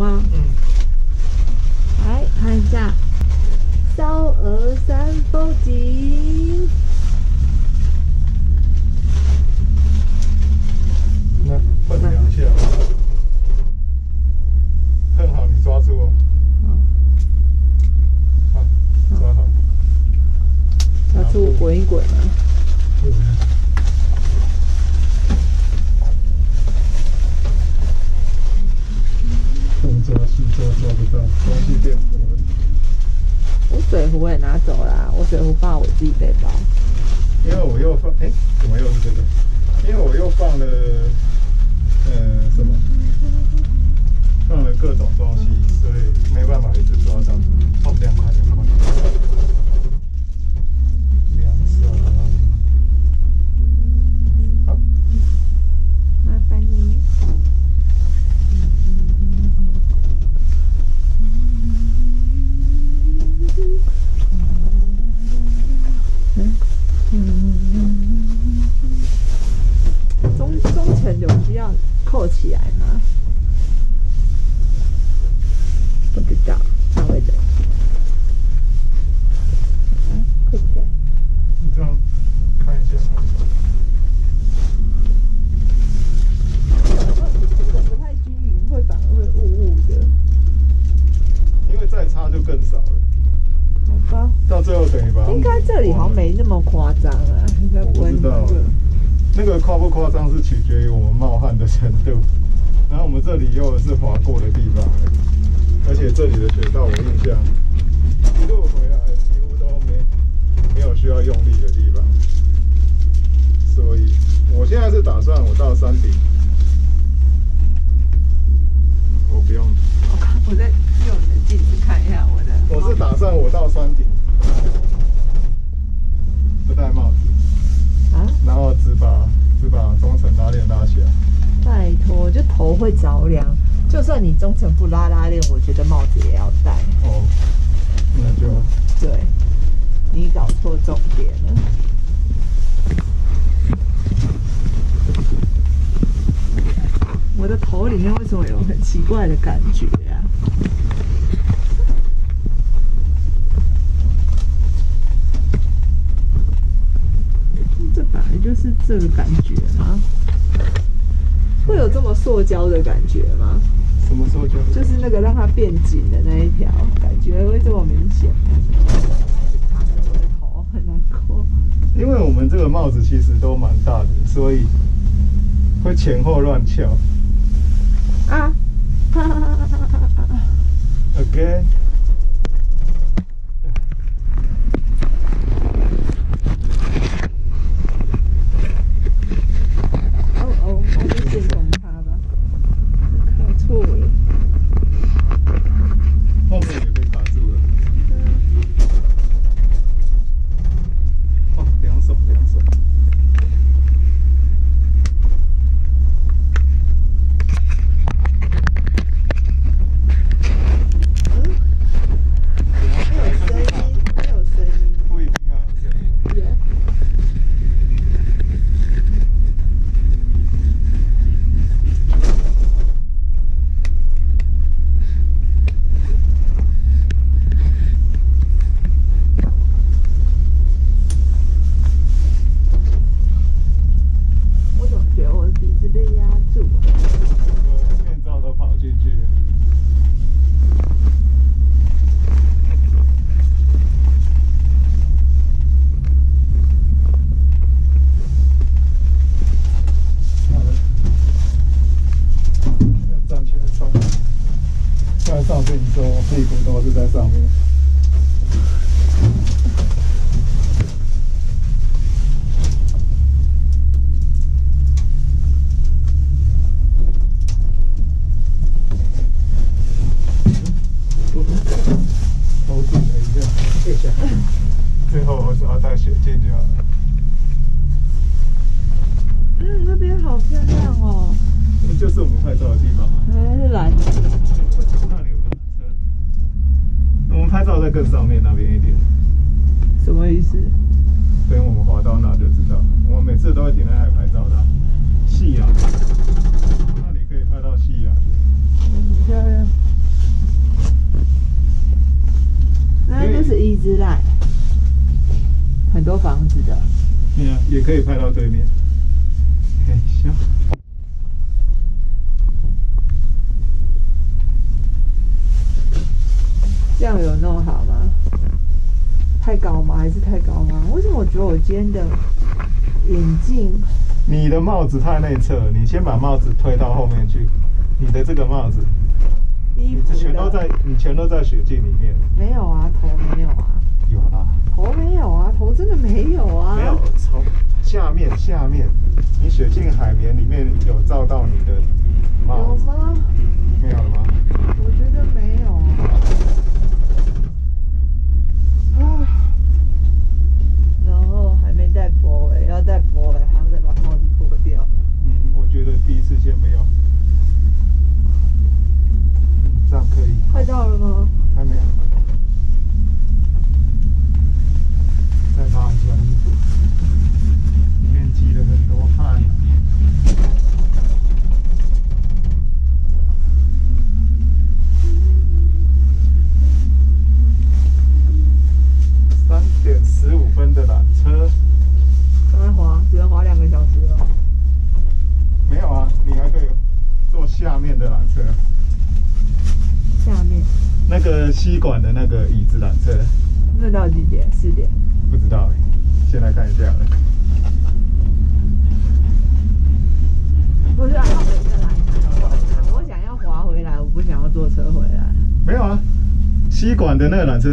吗？嗯。来看一下，烧鹅山风景。那换你阳气啊！很好，你抓住我。好。抓好。拿出滚一滚！因为我又放，哎，怎么又是这个？因为我又放了。chill.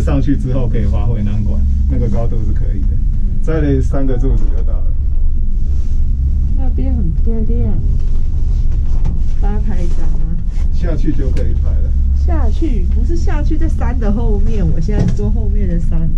上去之后可以滑回南馆那个高度是可以的。再来三个柱子就到了。那边很漂亮大家拍一张吗下去就可以拍了。下去不是下去在山的后面我现在坐后面的山。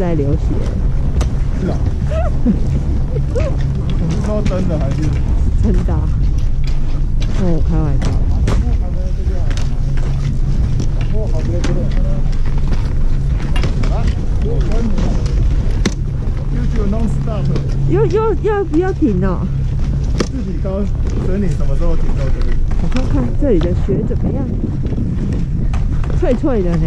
在流血。是啊。你是说真的还是？真的。哦，开玩笑。又又又不要停哦！自己高，等你什么时候停都可以。我看看这里的雪怎么样？脆脆的呢。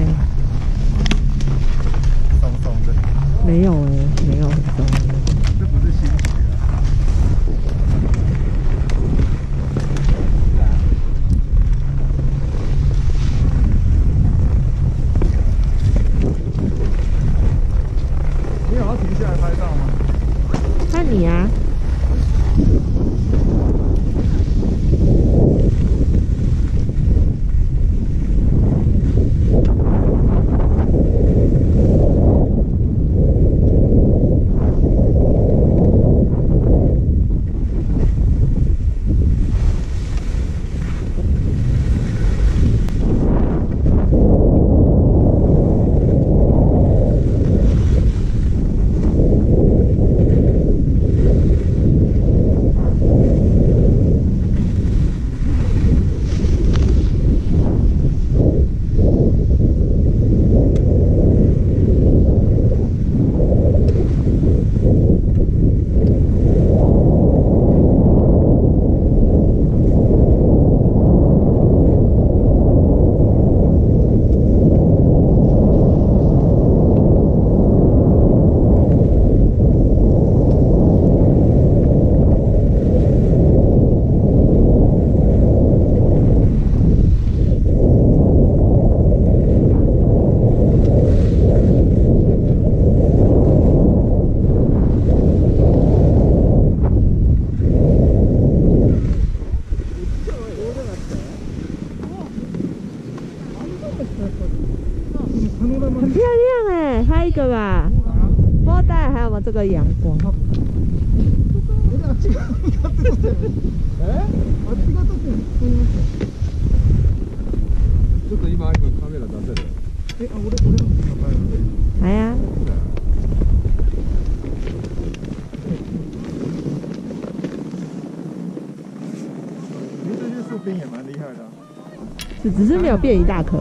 有变一大颗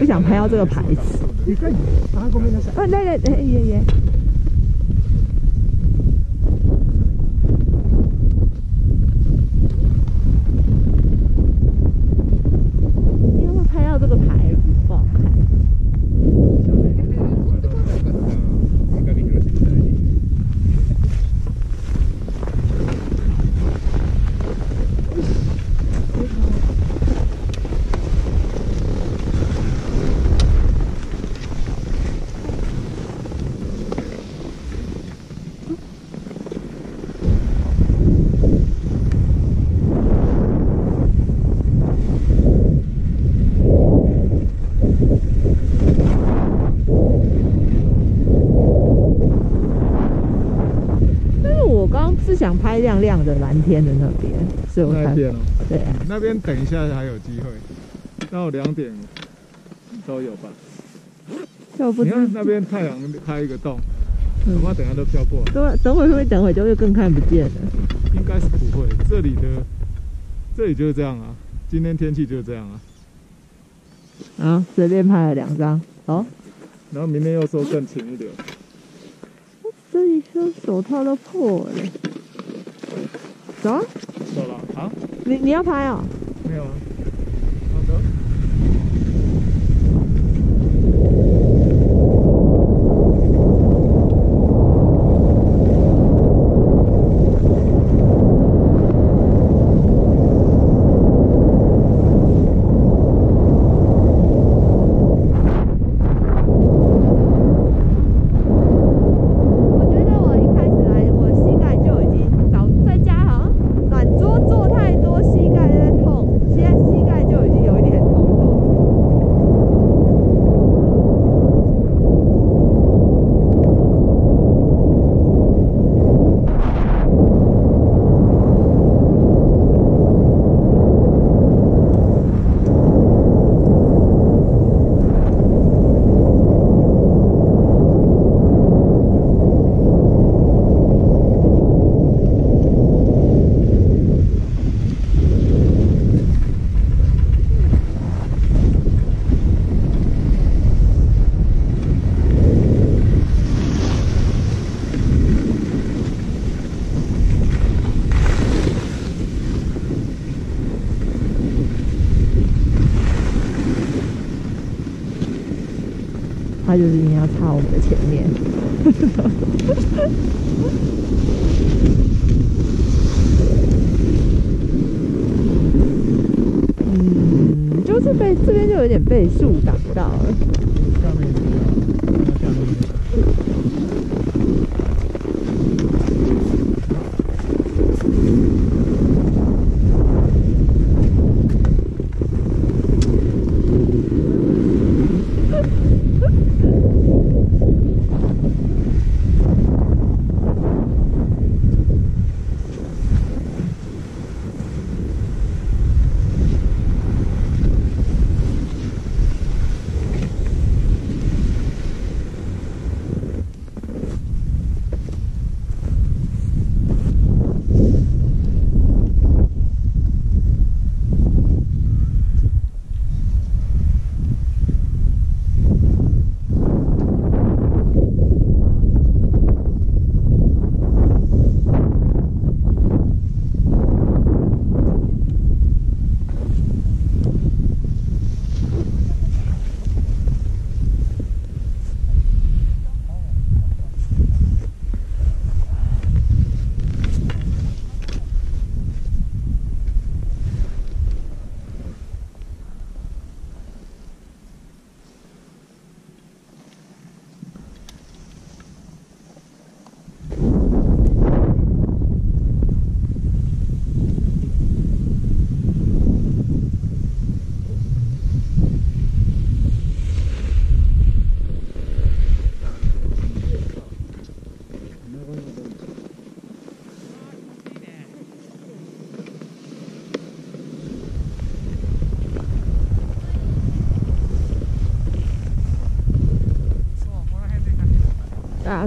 不是，我不想拍到这个牌子。あ、ごめんなさい。啊，来来来，耶耶。 亮亮的蓝天的那边，所以我看那边哦，对啊，那边等一下还有机会，到两点都有吧。就不知你看那边太阳开一个洞，嗯恐怕等下都飘过来。等等会会不会等会就会更看不见了？应该是不会，这里的这里就是这样啊，今天天气就是这样啊。啊，随便拍了两张，哦，然后明天又说更晴一点，这手套都破了。走啊，走了啊？你你要拍哦？没有啊。好的。我觉得我一开始来，我膝盖就已经早在家好像软桌坐太多，膝盖在痛，现在膝盖就已经有一点痛痛。他就是我们的前面。嗯，就是被这边就有点被树挡到了。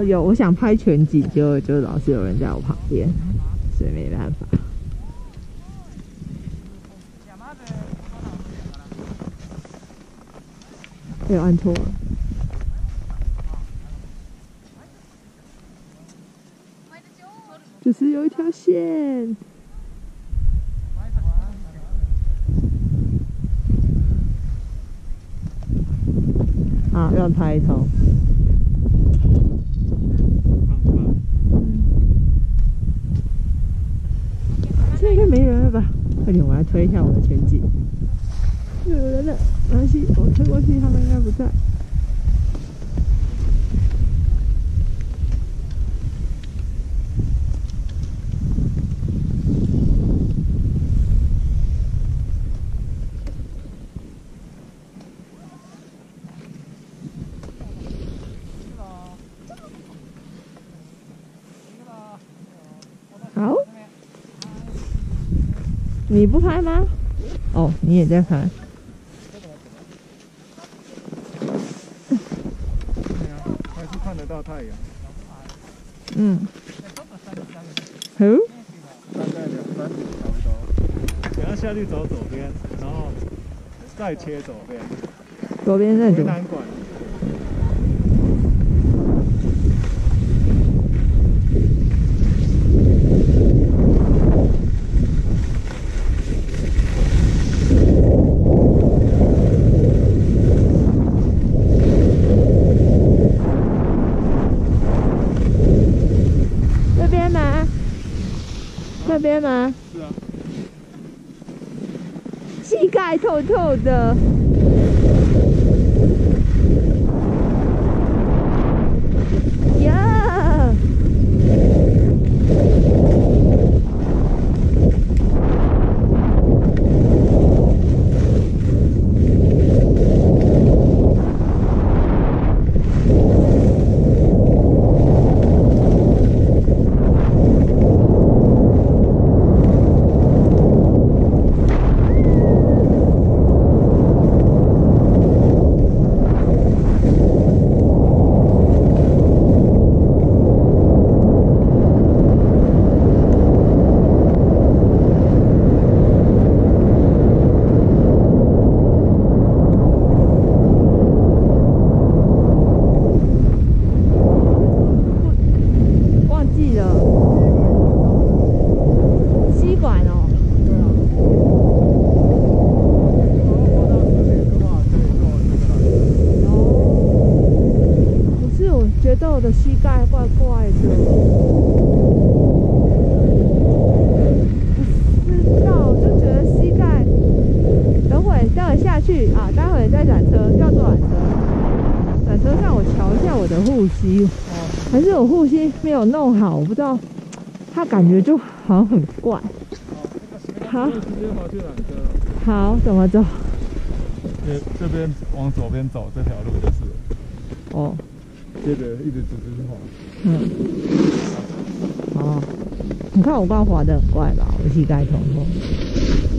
有我想拍全景，就就老是有人在我旁边，所以没办法。有按错了，就是有一条线。啊，让拍一通。这应该没人了吧？快点，我来推一下我的前景。有人了，没关系，我推过去，他们应该不在。好，你不拍吗？哦，你也在拍。对啊，还是看得到太阳。嗯。好，大概两三点差不多。等下下去走左边，然后再切左边。左边在左。回南馆。那边吗？是啊，透透的。呀！忘记了，吸管哦。对啊。然后滑到这里的话，可以坐这个缆哦，可是我觉得我的膝盖怪怪的，不知道，就觉得膝盖。等会待会下去啊，待会再缆车要坐缆车，缆车上我瞧一下我的护膝，还是我护膝没有弄好，我不知道，它感觉就好像很怪。好。好，怎么走？这这边往左边走，这条路就是，哦，接着一直直直滑。嗯，哦，你看我刚刚滑的很怪吧？我膝盖痛痛。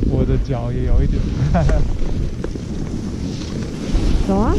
我的脚也有一点。走啊！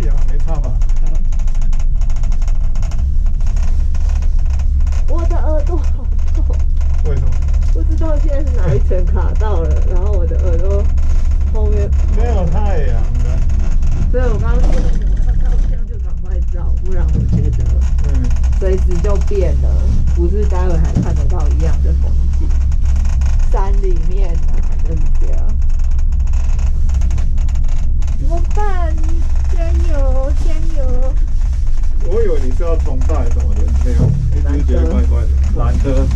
没差吧？我的耳朵好痛。为什么？不知道现在是哪一层卡到了，然后我的耳朵后面没有太阳的。所以我刚刚说，照相就赶快照，不然我觉得，嗯，随时就变了，不是待会还看得到一样的风景，山里面啊，对不对？怎么办？仙游仙游我以为你是要崇拜什么的没有因为觉得怪怪的难的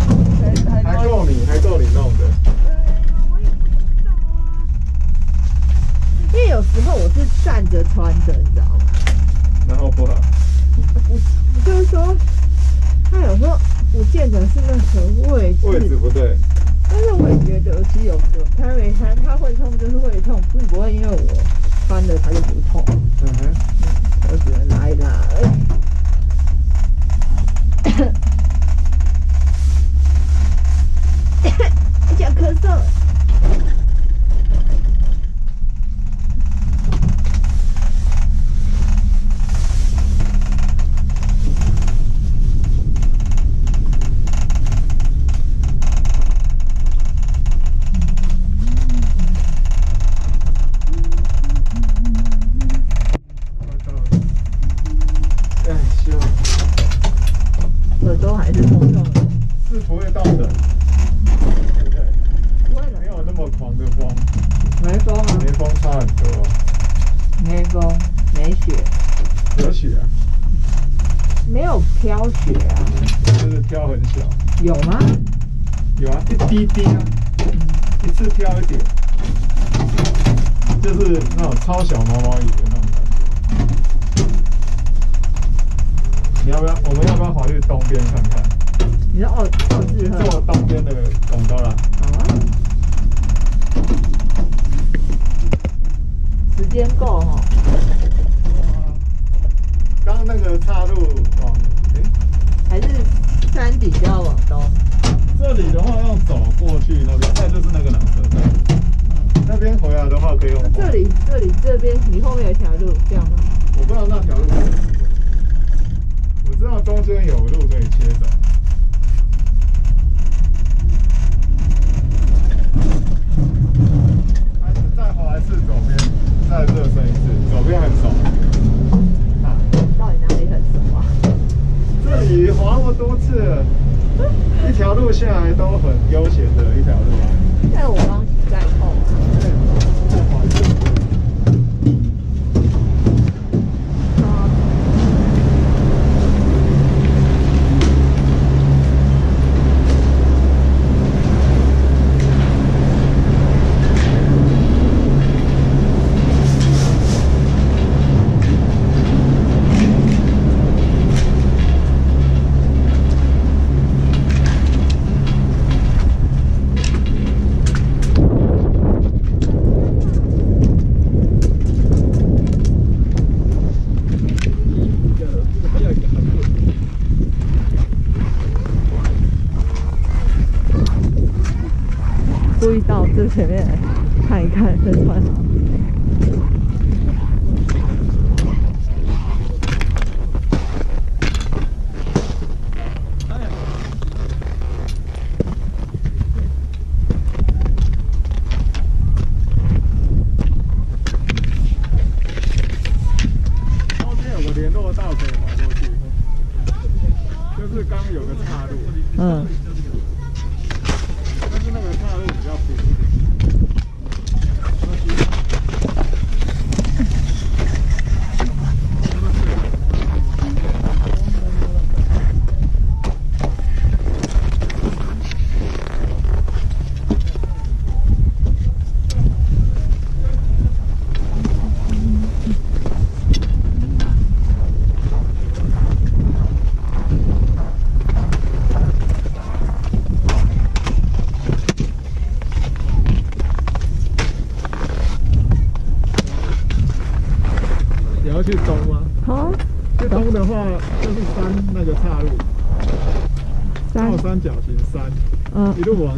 还够你还够你弄的。对呀我也不知道啊因为有时候我是站着穿的你知道吗？然后不好。我我就是说他有时候不见得是那个位置。位置不对。但是我也觉得其实有时候他每天他会痛就是会痛并不会因为我穿着他就不痛。嗯哼。我喜欢哪一个咳想咳嗽。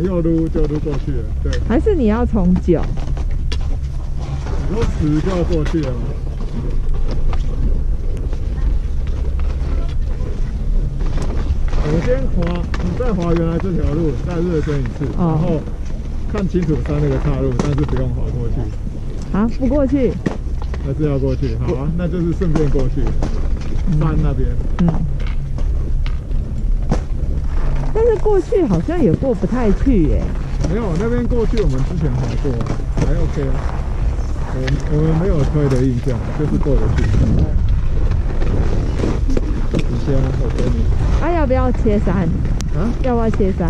嗯一，路往右撸就撸过去了。对，还是你要从九？你说十就要过去了吗？我们先滑，你再滑原来这条路，再热身一次，哦然后看清楚山那个岔路，但是不用滑过去，啊，不过去，还是要过去。好啊，那就是顺便过去山那边。嗯。但是过去好像也过不太去耶。没有，那边过去我们之前滑过，还 OK 啊。我我们没有推的印象，就是过得去。你先，我给你。啊，要不要切山？啊？要不要切山？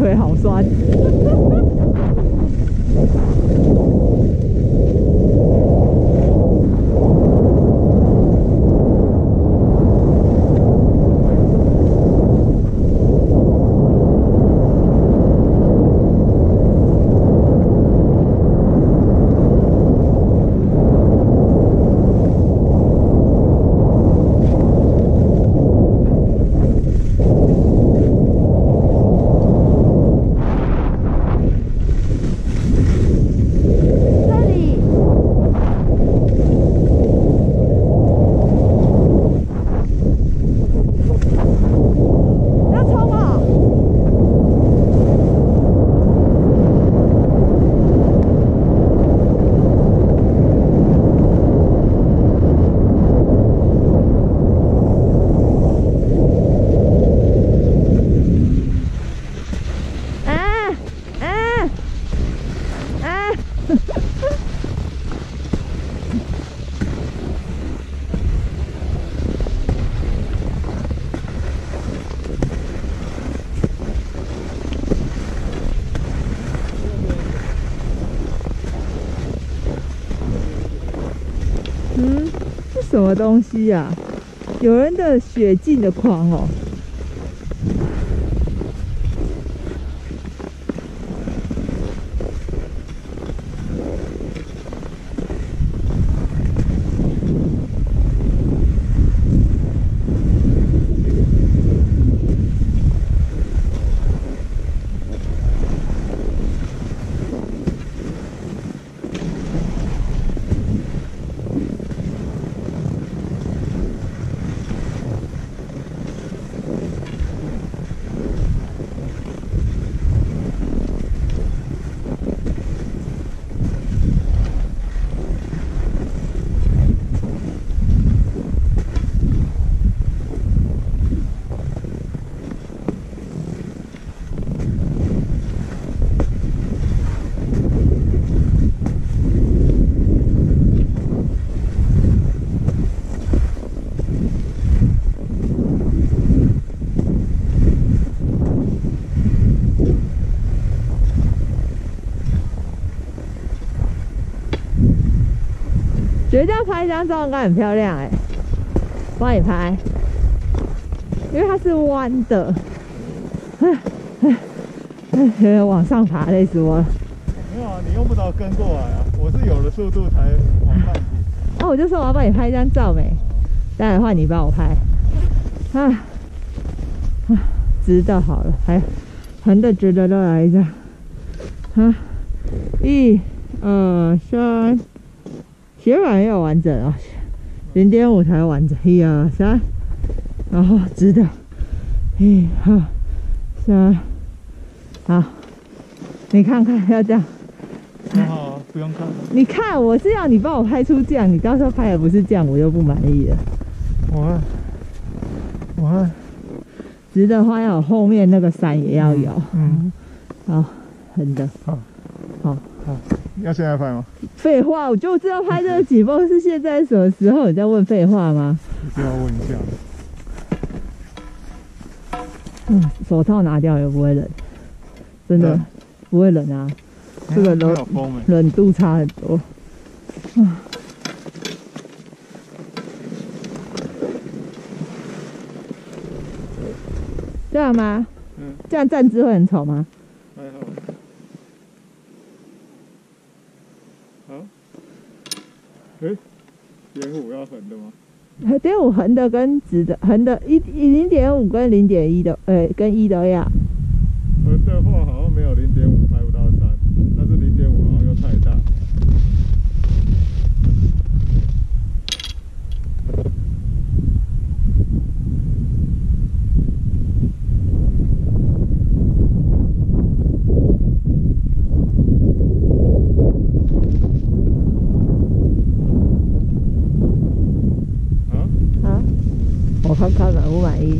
腿好酸。这里。要冲哦！啊啊啊！嗯，这什么东西呀、有人的血镜的框哦。觉得这样拍一张照应该很漂亮哎、帮你拍，因为它是弯的，有点往上爬，累死我了。没有啊，你用不着跟过来啊，我是有了速度才往上比。那、我就说我要帮你拍一张照没，待会换你帮我拍。啊啊，直的好了，还横的直的都来一张。啊，一、二、三，血管要完整啊，零点五才完整。一、二、三，然后直的，一、二、三，好，你看看要这样。很好啊，不用看了。你看，我是要你帮我拍出这样，你到时候拍的不是这样，我又不满意了。我看，我看，直的话要有后面那个伞也要有，嗯，好，横的。好好，好，要现在拍吗？废话，我就知道拍这个几波是现在什么时候？你在问废话吗？一定要问一下。嗯，手套拿掉也不会冷，真的对不会冷啊，这个没冷？冷度差很多。嗯这样吗？嗯，这样站姿会很丑吗？还好。好。诶，点五要横的吗？点五横的跟直的，横的一零点五跟零点一的，呃、跟一的呀。横的话好像没有零看看满不满意。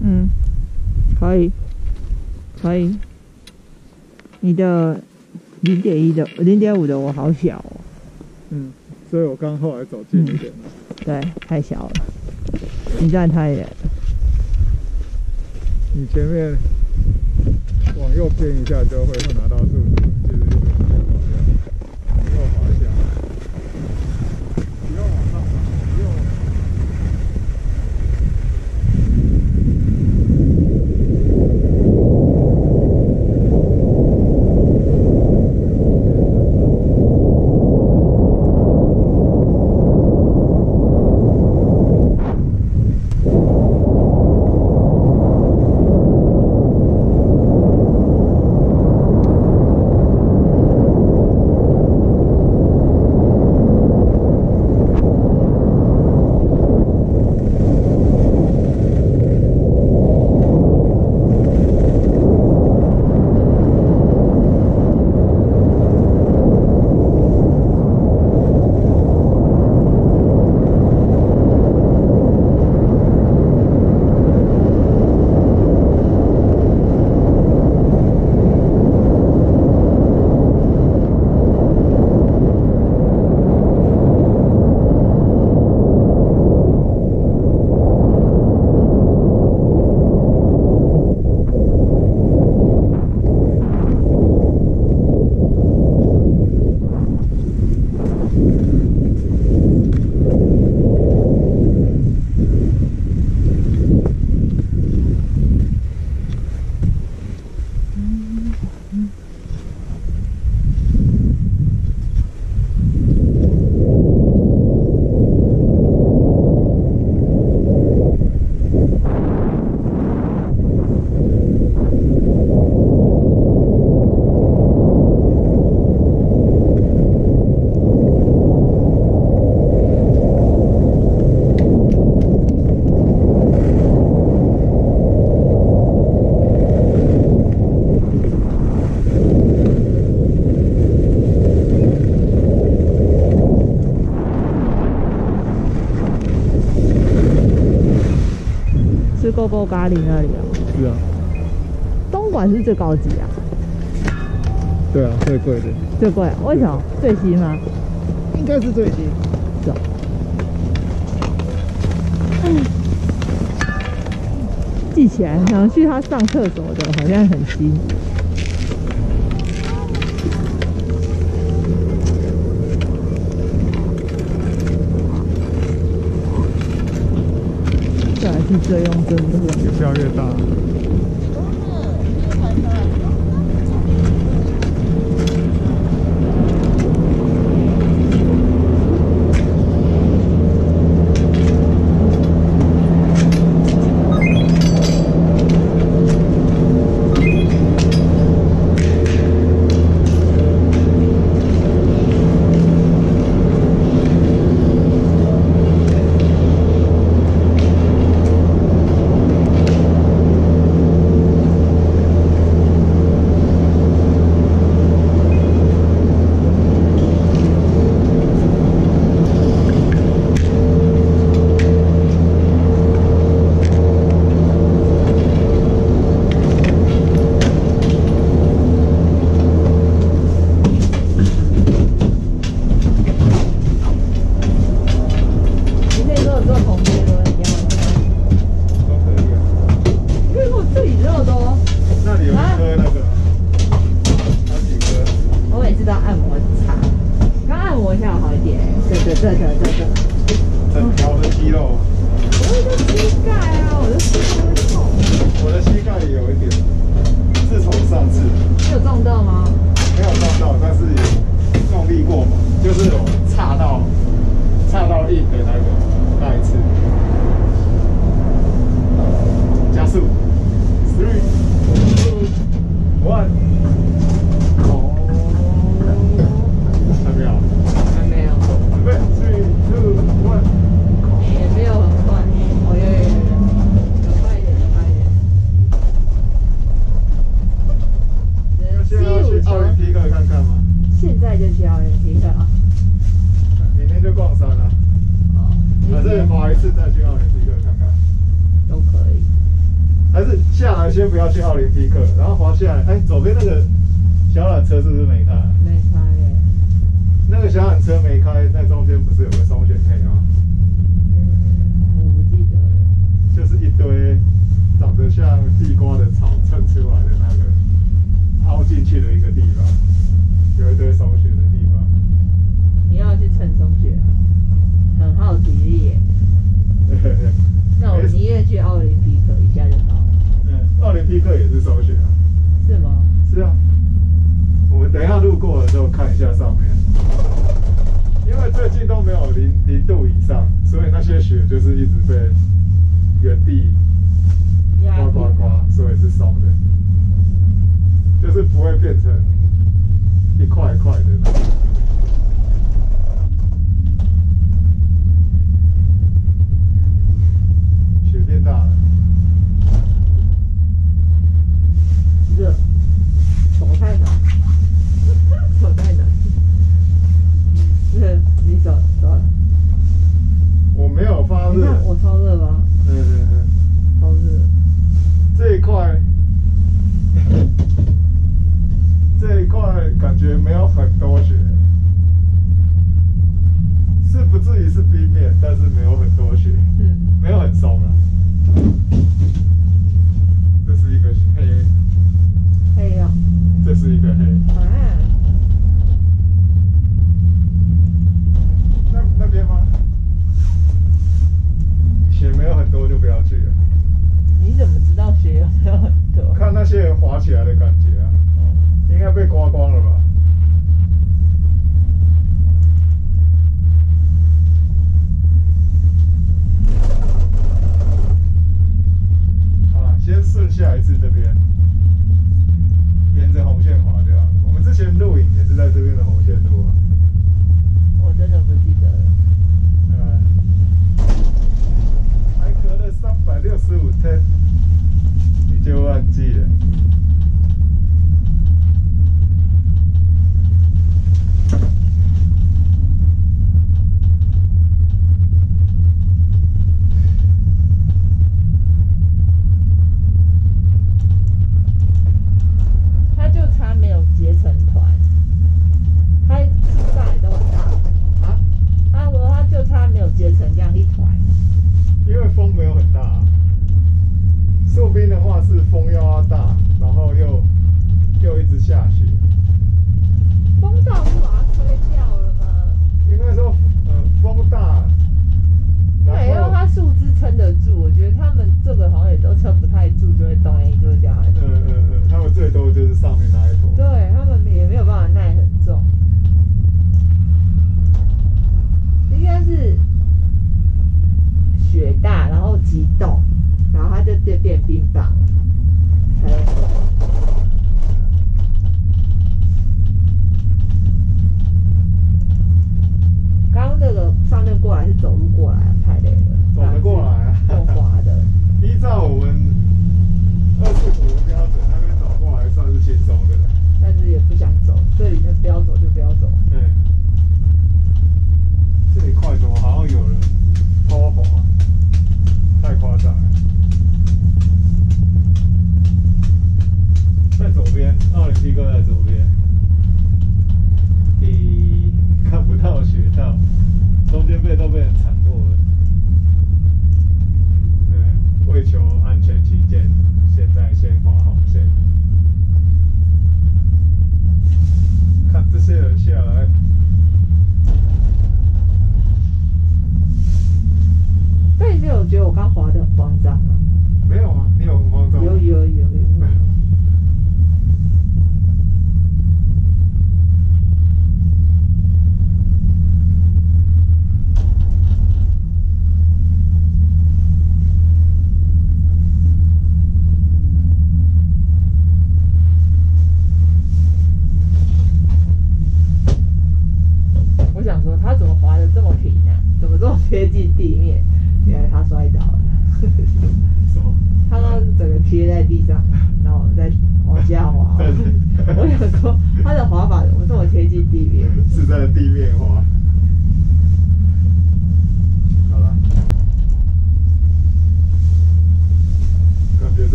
嗯，可以，可以。你的零点一的零点五的我好小哦。嗯，所以我刚后来走近一点了、对，太小了，你站太远。你前面往右偏一下，就会拿到数。够咖喱那里啊？是啊。东莞是最高级啊。对啊，最贵的。最贵？为什么？最新吗？应该是最新。走。嗯。记起来，想去他上厕所的，好像很新。你这样真的是越飘越大。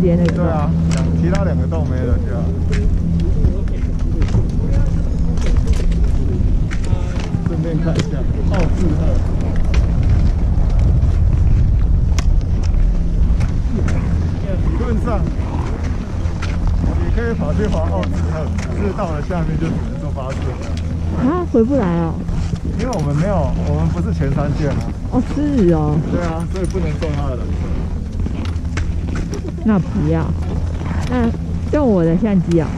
在正中间那个。对啊，两其他两个洞没了就要。顺便看一下奥志赫。理论上，你可以跑去滑奥志赫，可是到了下面就只能坐巴士了，啊，回不来哦。因为我们没有，我们不是前三线啊。哦，是哦。对啊，所以不能坐他的缆车。那不要。那用我的相机啊。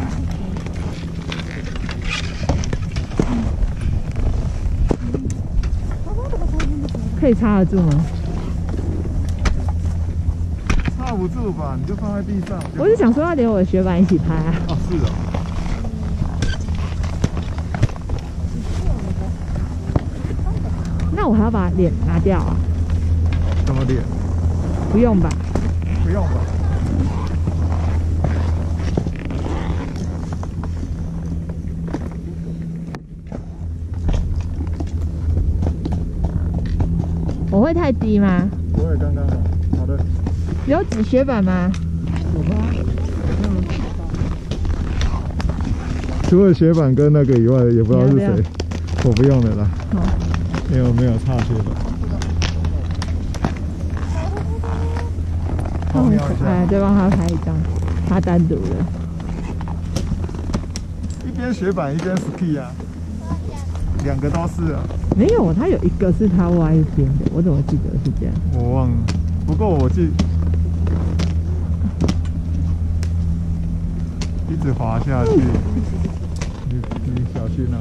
可以插得住吗？插不住吧？你就放在地上。我是想说要连我的雪板一起拍啊。哦，是哦。那我还要把脸拿掉啊？怎么脸？不用吧？不用吧？我会太低吗？不会，刚刚好。好的。有挤雪板吗？除了雪板跟那个以外，也不知道是谁。我不用了啦，好。因为我没有差雪板。他很可爱，再帮他拍一张，他单独的。一边雪板一边 ski 啊，两个都是啊，没有，他有一个是他歪一边的，我怎么记得是这样？我忘了。不过我记，一直滑下去，你你小心啊。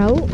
好。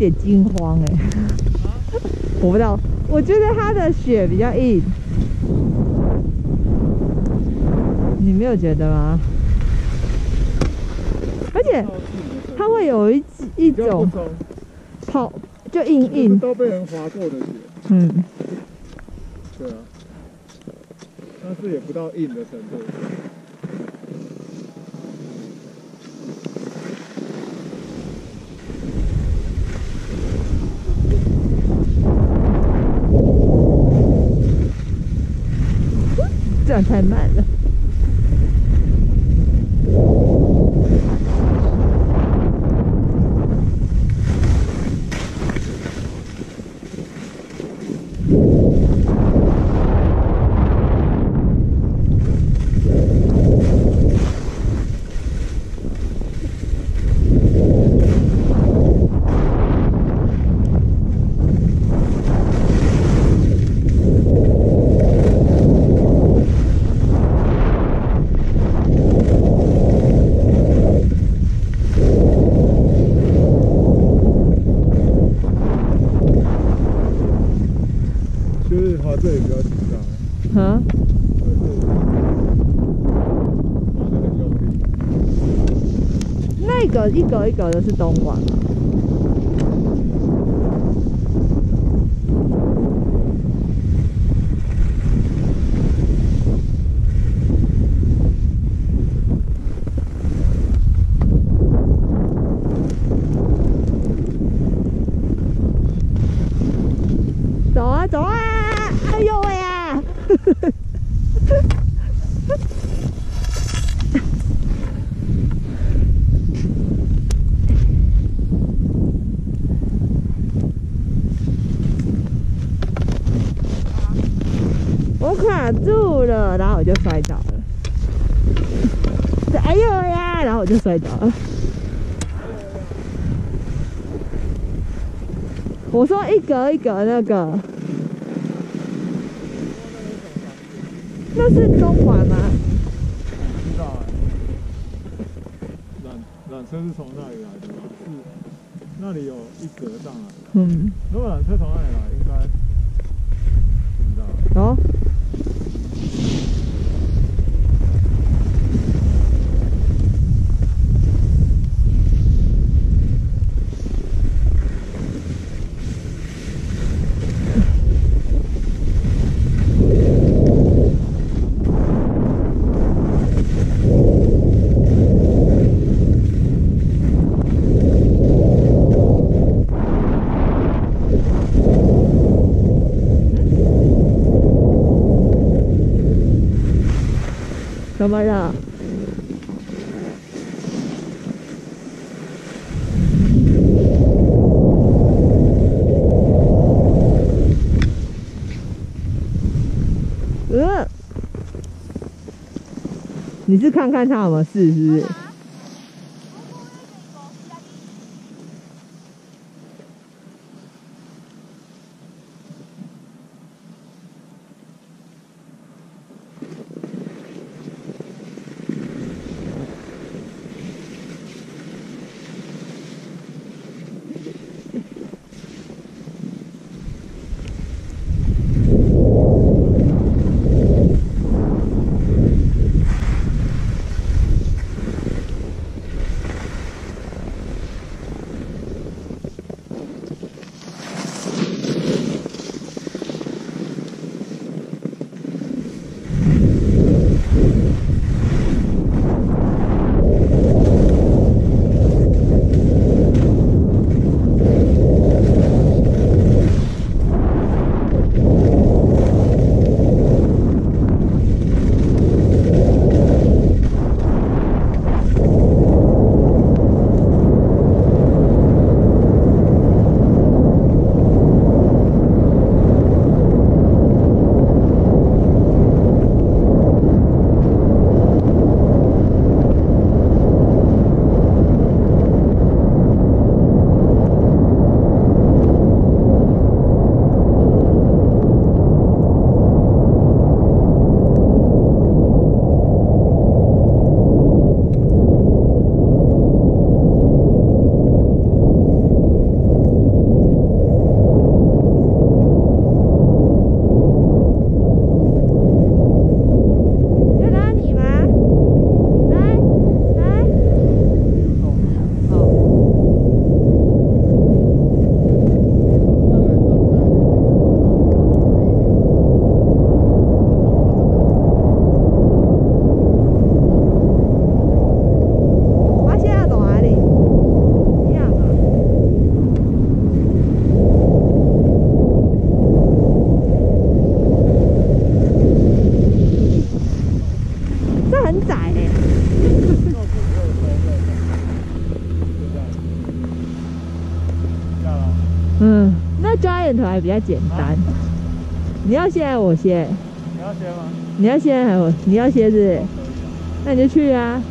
点惊慌哎、我不知道，我觉得它的雪比较硬，你没有觉得吗？而且它会有一一种跑，就硬就是硬，都被人划过的雪。嗯，对啊，但是也不到硬的程度。太慢了。就是滑这里比较紧张，啊，就是滑得很用力。一个一格一格的是东莞吗？走啊走啊！哎呦喂啊！我卡住了，然后我就摔倒了。哎呦呀！然后我就摔倒了。我说一格一格那个，那是中环吗？不知道哎、缆缆车是从那里来的吗？是那里有一格上来。嗯，如果缆车从那里来，应该不知道。哦，么上。嗯。你去看看他有没有事，是不是？那 Giant 还比较简单。你要先还是我先？你要先吗？你要先还是我？你要先是？那你就去啊。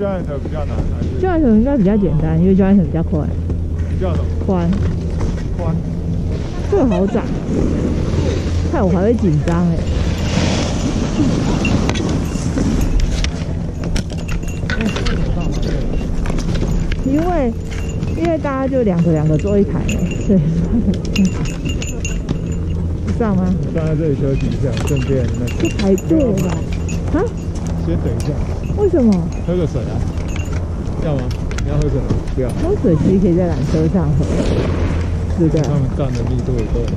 转头比较难，转头应该比较简单，因为转头比较宽，宽宽，这个好窄，看我还会紧张哎。因为因为大家就两个两个坐一台，对，上吗？站在这里休息一下，顺便那排队吧，啊？先等一下。为什么？喝个水啊。要吗？你要喝水吗？不要。喝水其实可以在缆车上喝是的他们站的密度也都很低。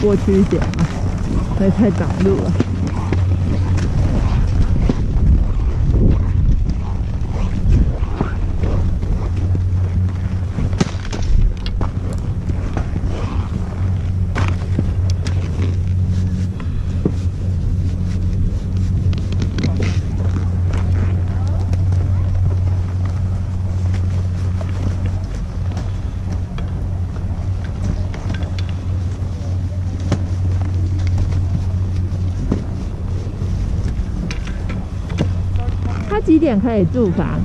过去一点吧，所以太挡路了。他几点可以住房？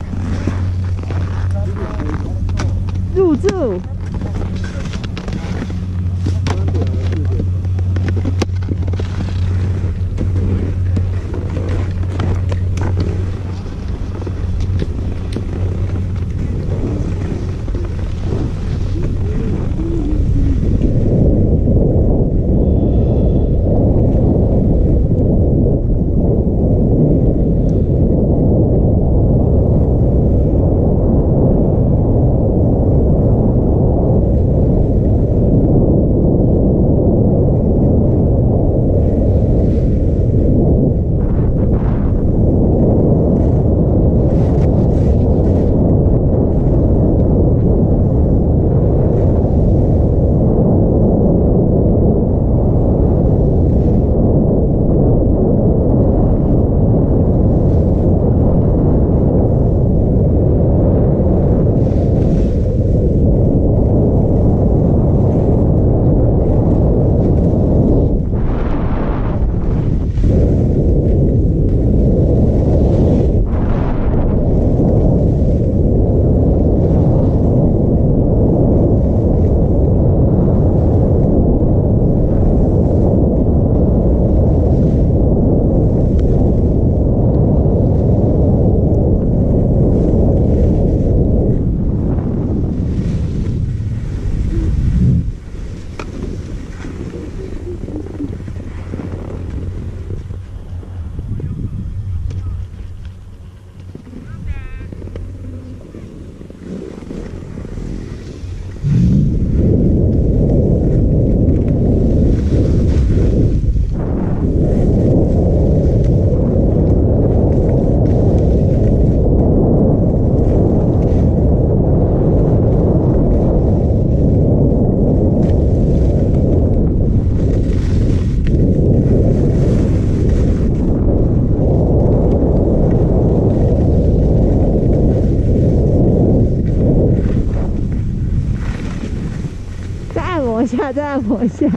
按摩一下，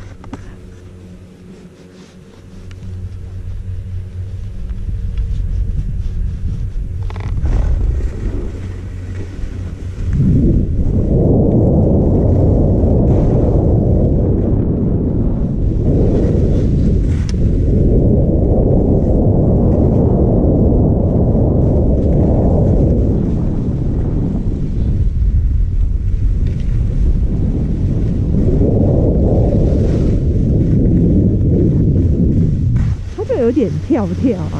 有点跳跳啊，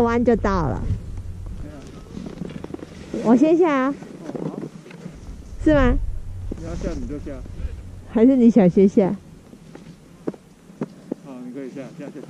个弯就到了。我先下啊，哦，好，是吗？你要下你就下，还是你想先下？好，你可以下，下下下。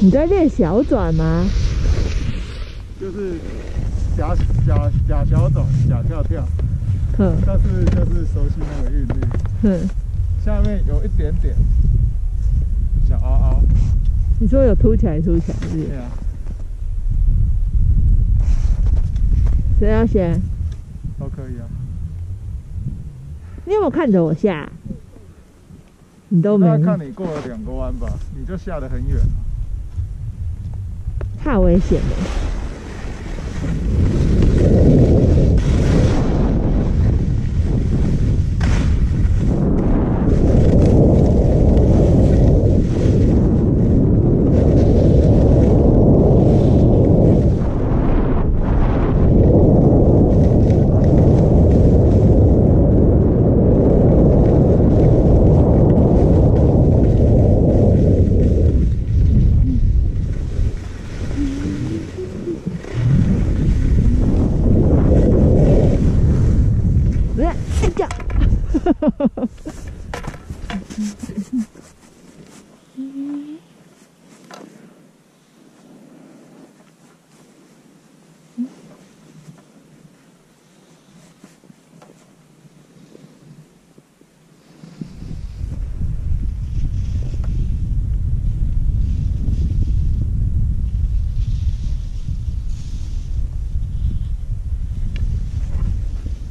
你在练小转吗？就是假假假小转，假跳跳，哼但是就是熟悉那个韵律。哼，下面有一点点小凹凹，你说有凸起来凸起来是不是对？啊，谁要先？都可以啊。你有没有看着我下？你都没大概看你过了两个弯吧，你就下得很远太危险了。来，哎呀！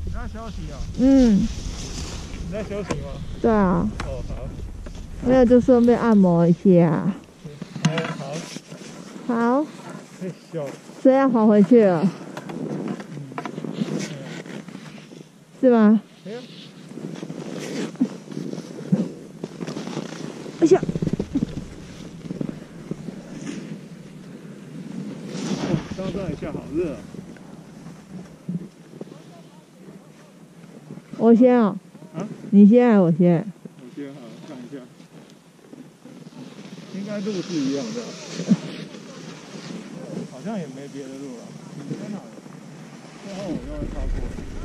你在休息啊？嗯，你在休息吗？对啊，哦，好，就顺便按摩一下。哦，好，好，嘿咻，所以要还回去了，是吗？哎呀，哎呀，哦，刚刚一下好热啊。我先啊、啊你先我先？我先好了。该路是一样的，好像也没别的路了。你在哪里？最后我又要超过。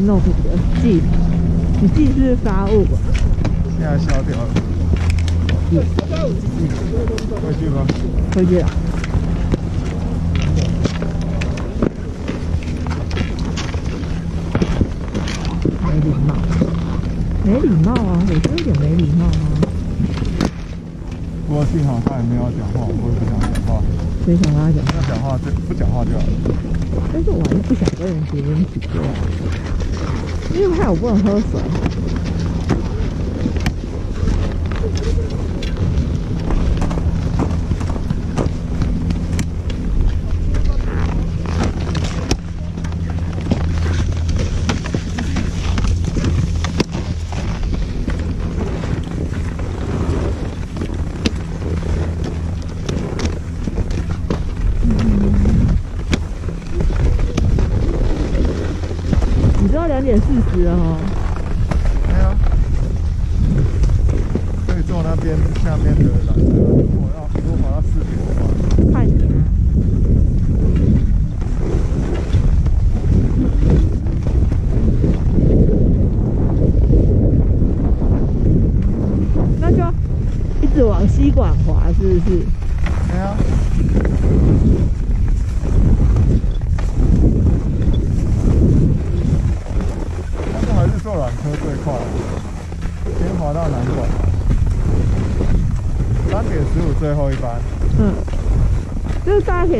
no,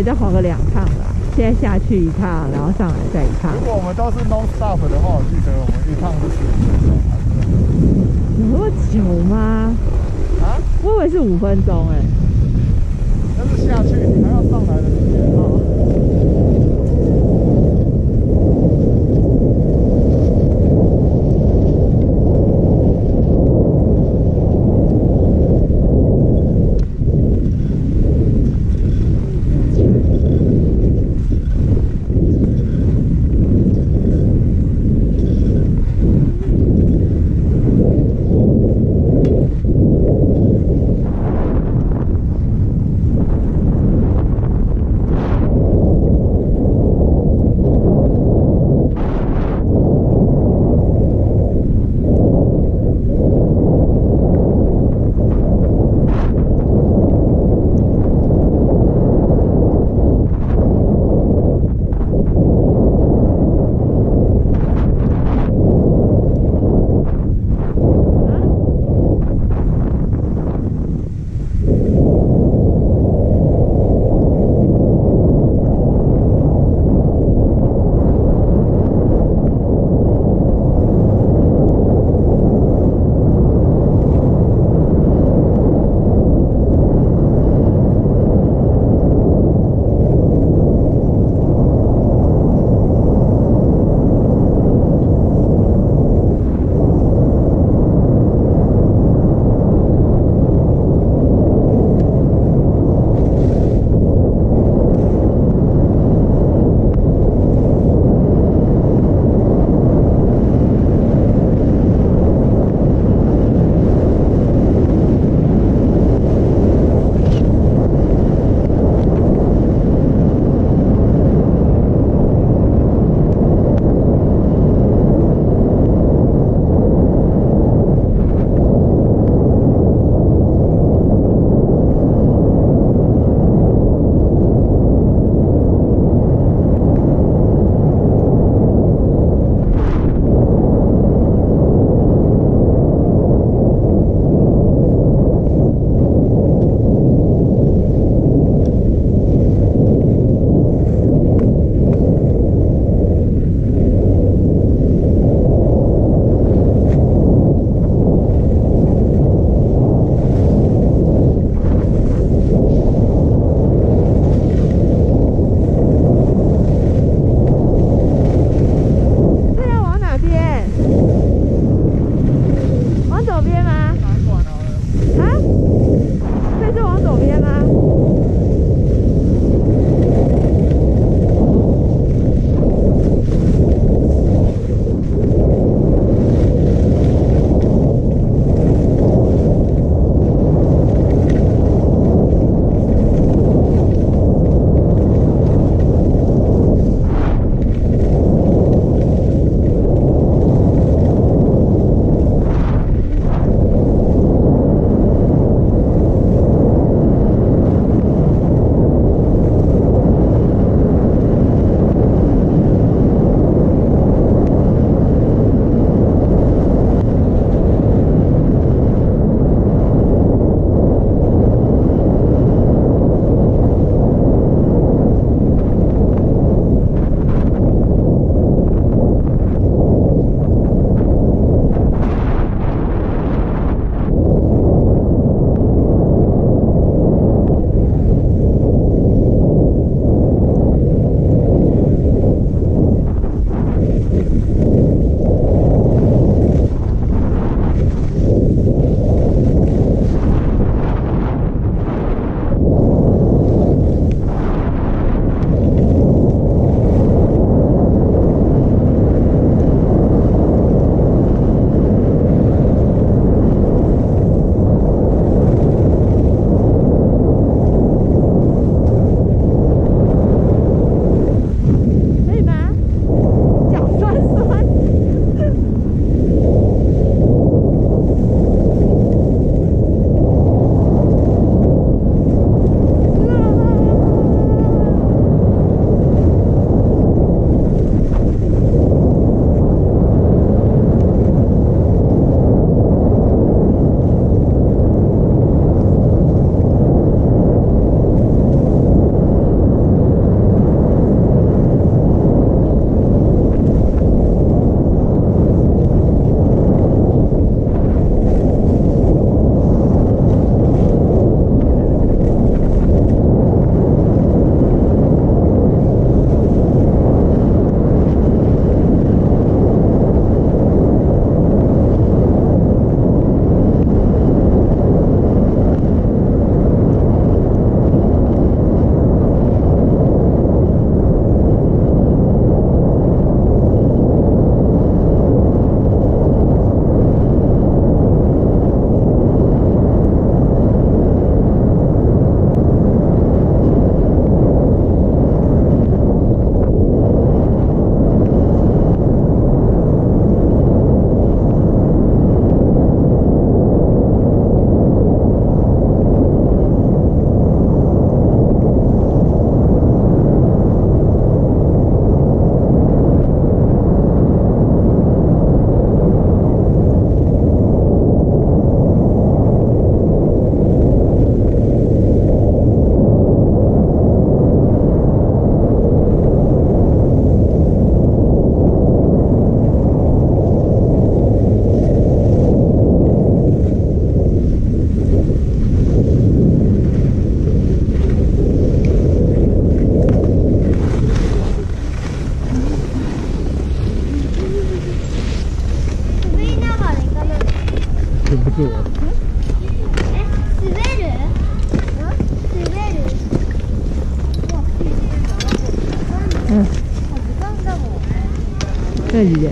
也再跑个两趟吧，现在下去一趟，然后上来再一趟。如果我们都是 no stop 的话，我记得我们一趟是十五分钟。有那么久吗？啊？我以为是五分钟哎、欸。那是下去。那几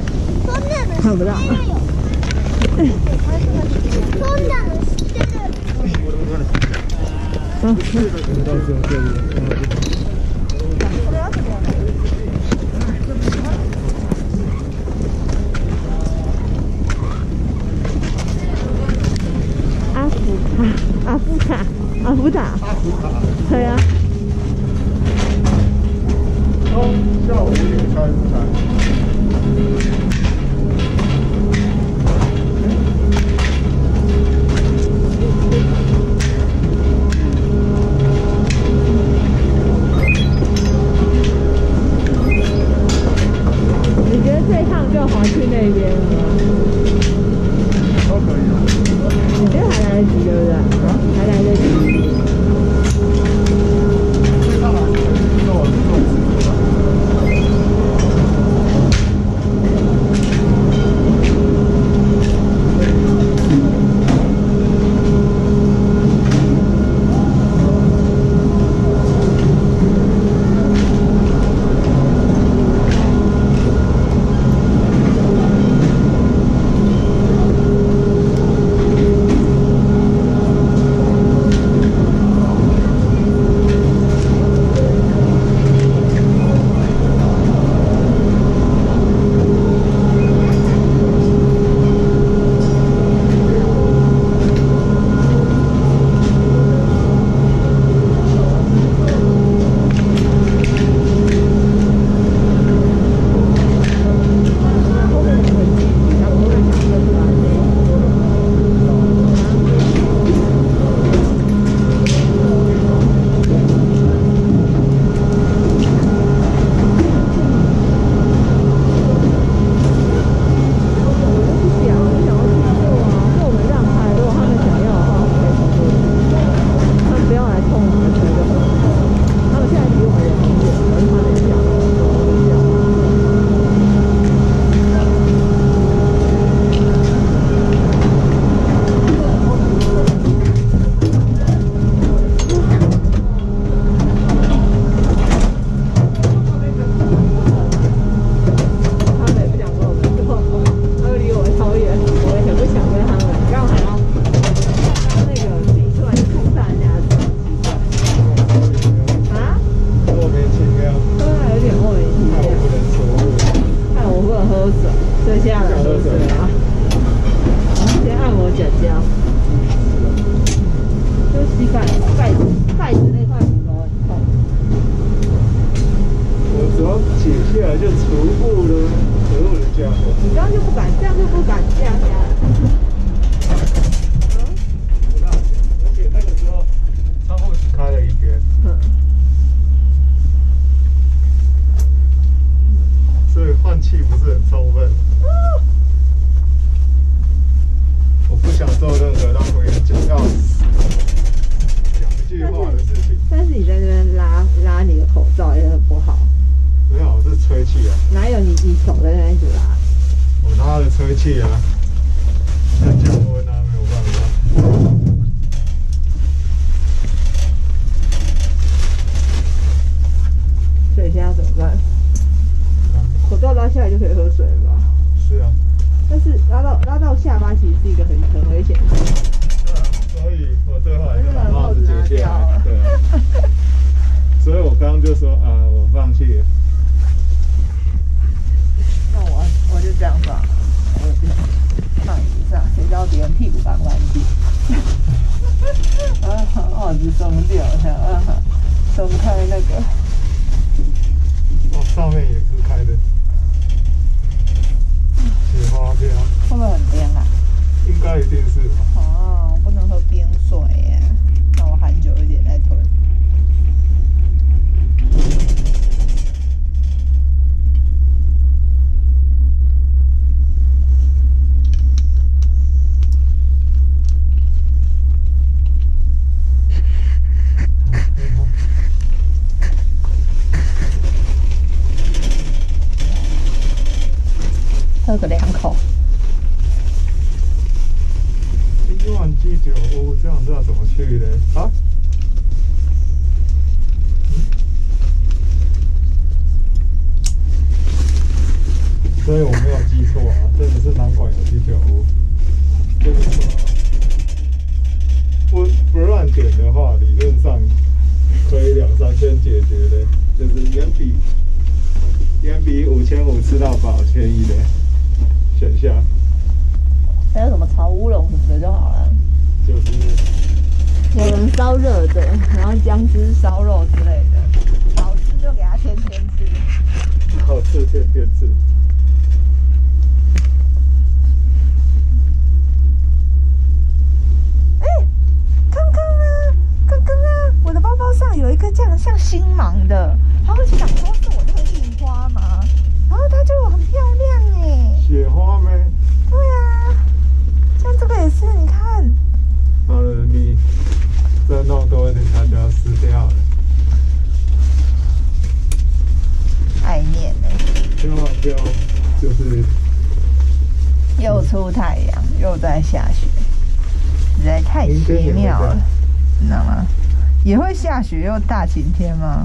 晴天吗？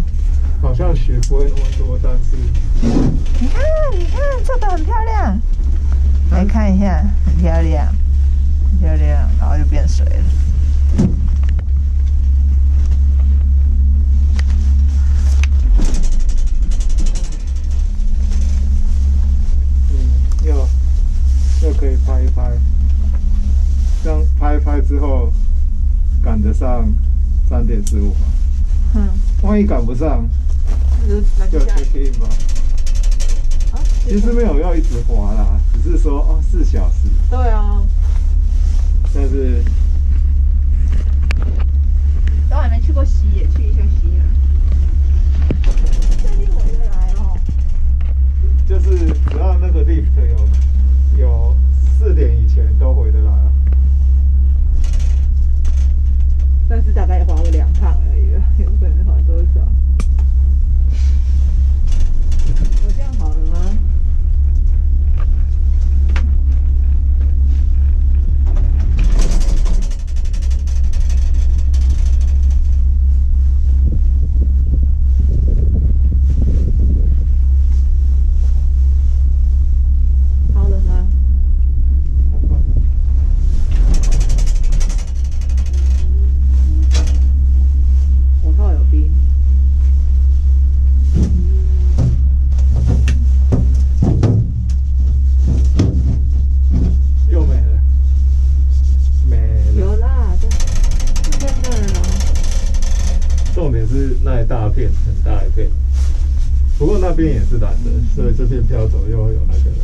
边也是蓝的，所以这边飘走又会有那个人。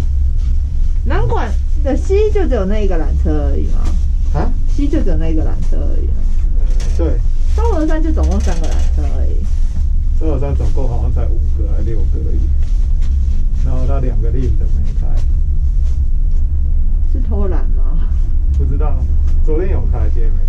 南管的西就只有那一个缆车而已吗。啊？西就只有那一个缆车而已。对。双河山就总共三个缆车而已。双河山总共好像才五个，还六个而已。然后它两个 lift 都没开。是偷懒吗？不知道。昨天有开，今天没。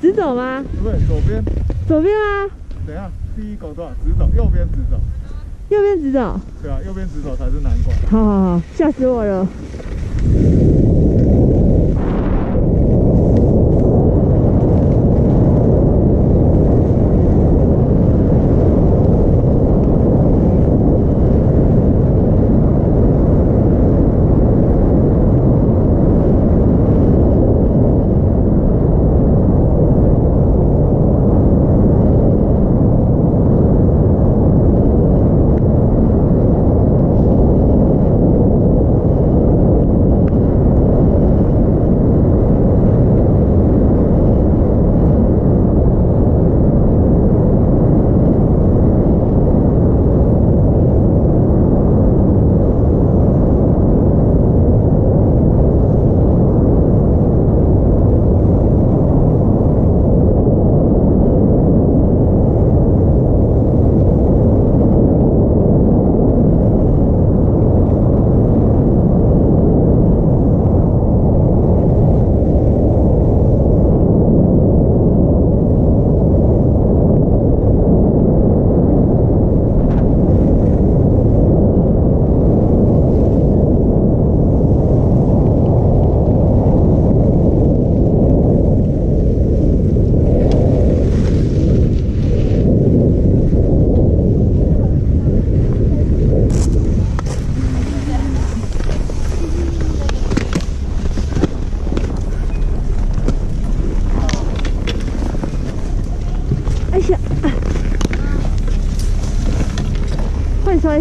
直走吗？不对左边。左边啊等下第一狗多少？直走右边直走。右边直走。对啊右边直走才是南瓜好好吓死我了。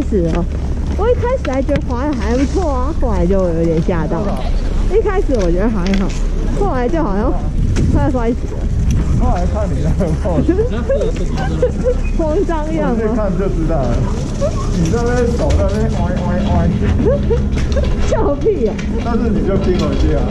始哦。我一开始还觉得滑的还不错啊，后来就有点吓到。一开始我觉得还好，后来就好像快摔死了。后来看你那个慌张样子，一看就知道了。你在那边手，在那边歪歪歪，笑屁啊！但是你就拼回去啊！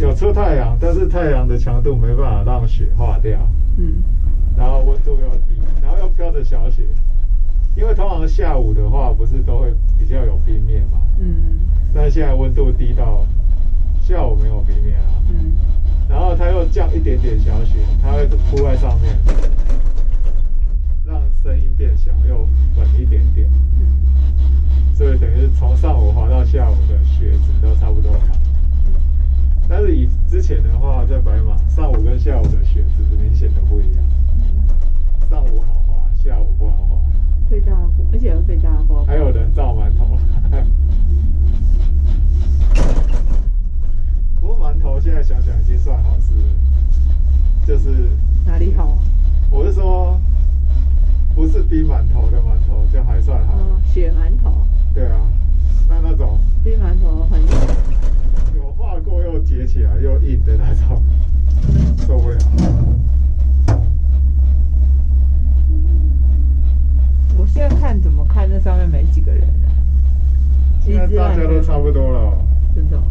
有出太阳，但是太阳的强度没办法让雪化掉，嗯，然后温度又低，然后又飘着小雪。因为通常下午的话，不是都会比较有冰面嘛，嗯。但现在温度低到下午没有冰面啊，嗯，然后它又降一点点小雪，它会铺在上面，让声音变小又稳一点点。嗯，所以等于是从上午滑到下午的雪质都差不多好。但是以之前的话，在白马上午跟下午的雪是明显的不一样，上午好滑，下午不好滑，被大波，而且会被大波。还有人造馒头。不过馒头现在想想已经算好事了，就是哪里好？我是说，不是冰馒头的馒头就还算好。哦，雪馒头，对啊，那那种冰馒头很过又结起来又硬的那种，受不了。我现在看怎么看那上面没几个人啊？现在大家都差不多了哦，真的哦。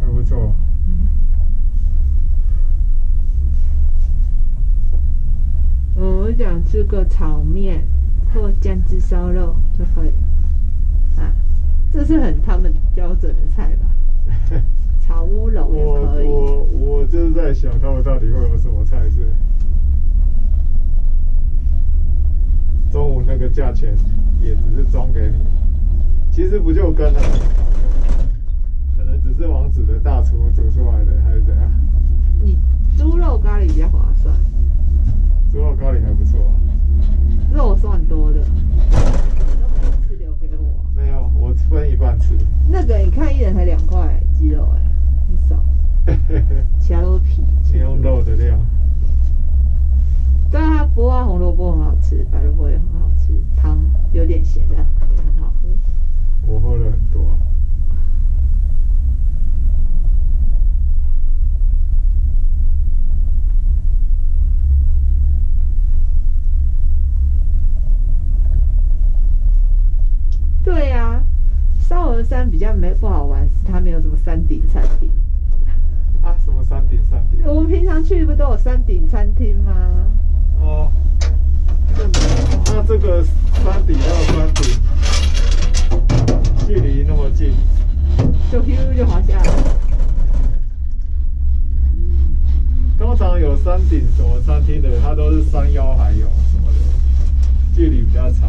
还不错。我想吃个炒面或酱汁烧肉就可以。啊，这是很他们标准的菜吧？炒乌龙我。我我就是在想，他们到底会有什么菜式？中午那个价钱也只是装给你，其实不就跟那个，可能只是王子的大厨煮出来的，还是怎样？你猪肉咖喱比较划算，猪肉咖喱还不错啊。肉算多的。没有，我分一半吃。那个你看一人才两块鸡肉哎、很少，其他都是皮。你用肉的量，对啊，它不过红萝卜很好吃，白萝卜也很好吃，汤有点咸的也很好喝。我喝了很多。对呀、少儿山比较没不好玩，是它没有什么山顶餐厅。啊，什么山顶山顶？我们平常去不都有山顶餐厅吗？哦，这没有。那这个山顶到山顶距离那么近，就咻就滑下来。通常有山顶什么餐厅的，它都是山腰还有什么的，距离比较长。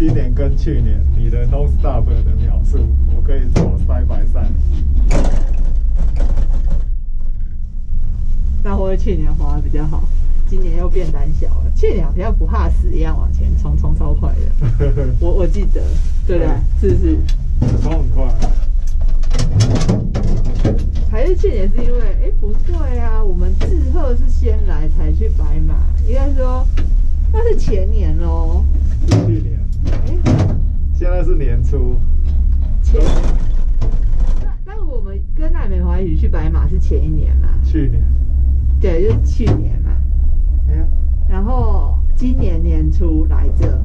今年跟去年你的 no stop 的秒数，我可以做三百三。那会去年滑的比较好？今年又变胆小了。去年好像不怕死一样往前冲，冲超快的。我我记得，对不对？是不是？冲很快，还是去年是因为，哎，不对啊，我们志贺是先来才去白马，应该说那是前年喽。是去年，哎，现在是年初。前年。那那我们跟奈美华一起去白马是前一年嘛？去年，对，就是去年嘛。然后今年年初来这，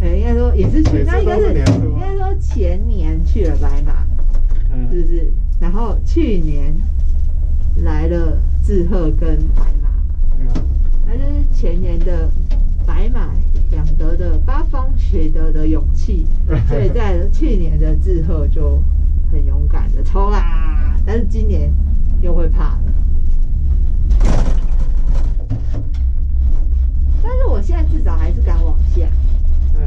哎应该说也是去，年那应该是应该说前年去了白马，是嗯，不是？然后去年来了志贺跟白马，哎呀，那就是前年的白马两得的八方学得的勇气，所以在去年的志贺就很勇敢的冲啦，但是今年又会怕了。但是我现在至少还是敢往下，嗯，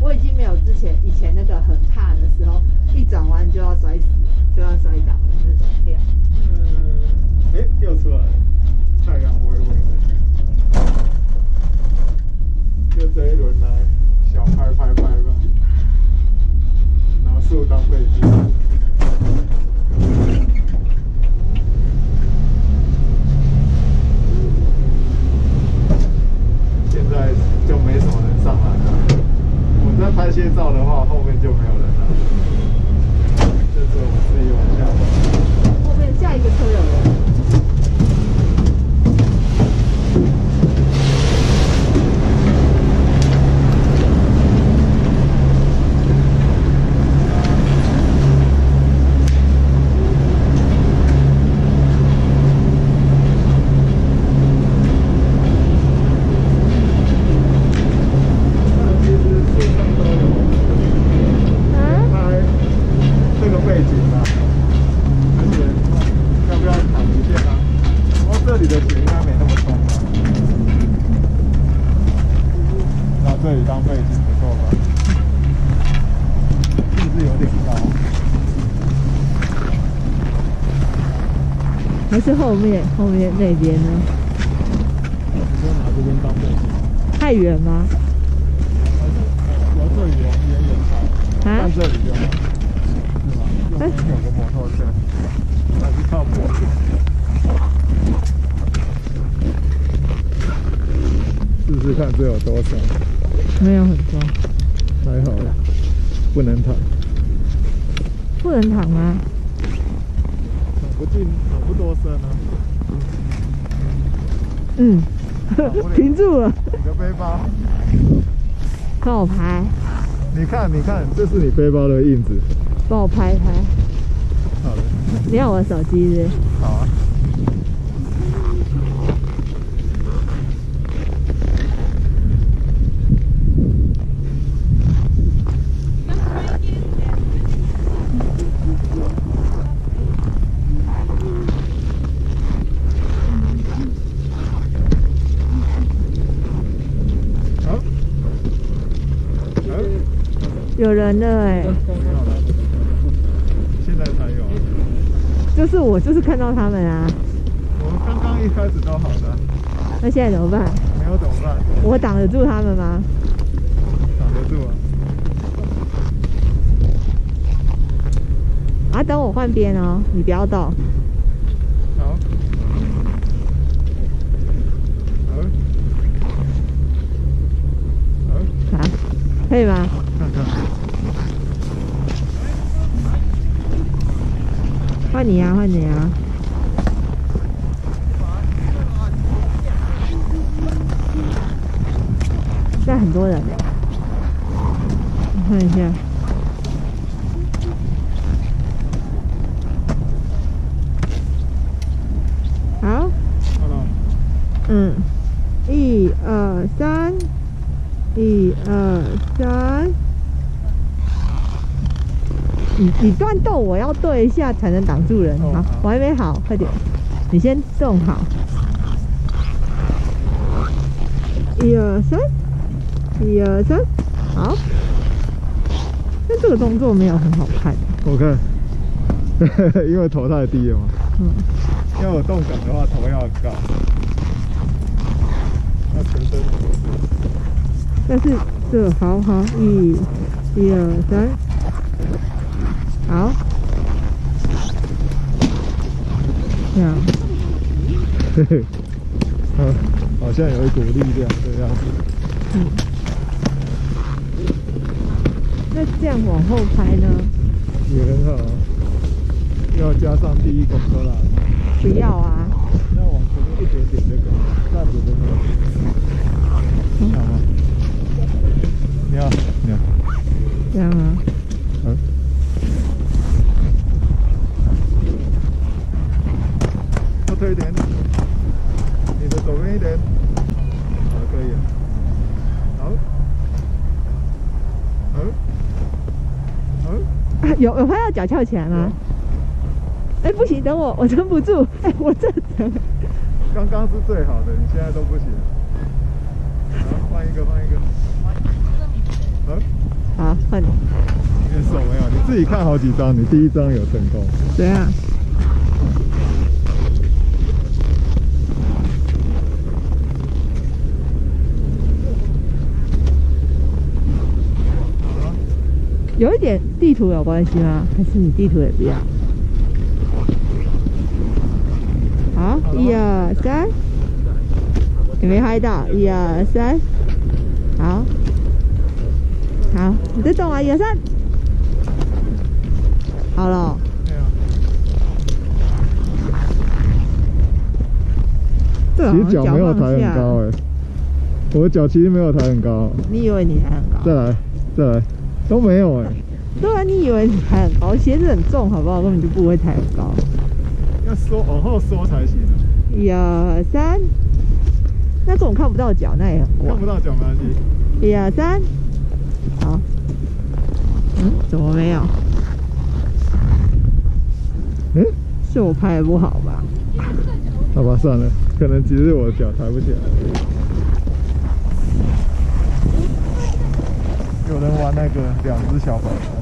我已经没有之前以前那个很怕的时候，一转弯就要摔死，就要摔倒的那种量。嗯，哎，又出来了，太阳微微的，就这一轮来小拍拍拍吧，拿树当背景。现在就没什么人上来了。我再拍些照的话，后面就没有人了。这次我们自己往下走。后面下一个车有人。其实树上都有啊？拍这个背景啊，而且要不要躺一下啊？不过这里的雪应该没那么重吧？拿这里当背景不错吧？是不是有点高？还是后面后面那边呢？你就拿这边当背景，太远吗？由这里往远远看，啊看？这里边吗，是吧？右边有个摩托车，还是靠谱。试试看这有多深，没有很高，还好，不能躺，不能躺吗？躺不进，嗯，停住了，你的背包，帮我拍，你看，你看，这是你背包的印子。帮我拍一拍。好了，你要我的手机是是？好啊。好，好，有人了哎、没有了，现在才有。就是我，就是看到他们啊。我们刚刚一开始都好的，那现在怎么办？没有怎么办？我挡得住他们吗？挡得住啊。啊，等我换边哦，你不要动。好，好，好，可以吗？看看。换你啊，换你啊！现在很多人呢，我看一下。好，好了，嗯，一二三，一二三。你你乱动，我要对一下才能挡住人。好我还没好，快点，你先动好。一二三，一二三，好。但这个动作没有很好看。我看，因为头太低了嘛。嗯，要有动感的话，头要很高。要全身。但是这好好，一、一二三，好，这样。嘿嘿，嗯，好像有一股力量的样子。嗯，那这样往后拍呢？也很好啊。要加上第一拱车啦，不要啊，那往前面一点点这个，这样子就可以。你好吗？你好，你好。这样啊。嗯。后退一点，你的左边一点，好，可以了。好，好，好，啊有有拍到脚翘起来吗？哎、不行，等我，我撑不住。哎、我这撑。刚刚是最好的，你现在都不行。好，换一个，换一个。好，好，换你。你的手没有，你自己看好几张，你第一张有成功。怎样？有一点地图有关系吗？还是你地图也不要？好，一二三，你没拍到，一二三，好，好，你再动啊，一二三，好了。其实脚没有抬很高哎。哎、我的脚其实没有抬很高。你以为你抬很高？再来，再来，都没有哎、对啊，你以为你抬很高？鞋子很重，好不好？根本就不会抬很高。要缩往后缩才行啊，一二三，那这种看不到脚，那也很怪看。不到脚没关系。一二三，好。嗯，怎么没有？嗯，是我拍的不好吧？好吧，算了，可能只是我的脚抬不起来。有人玩那个两只小板板，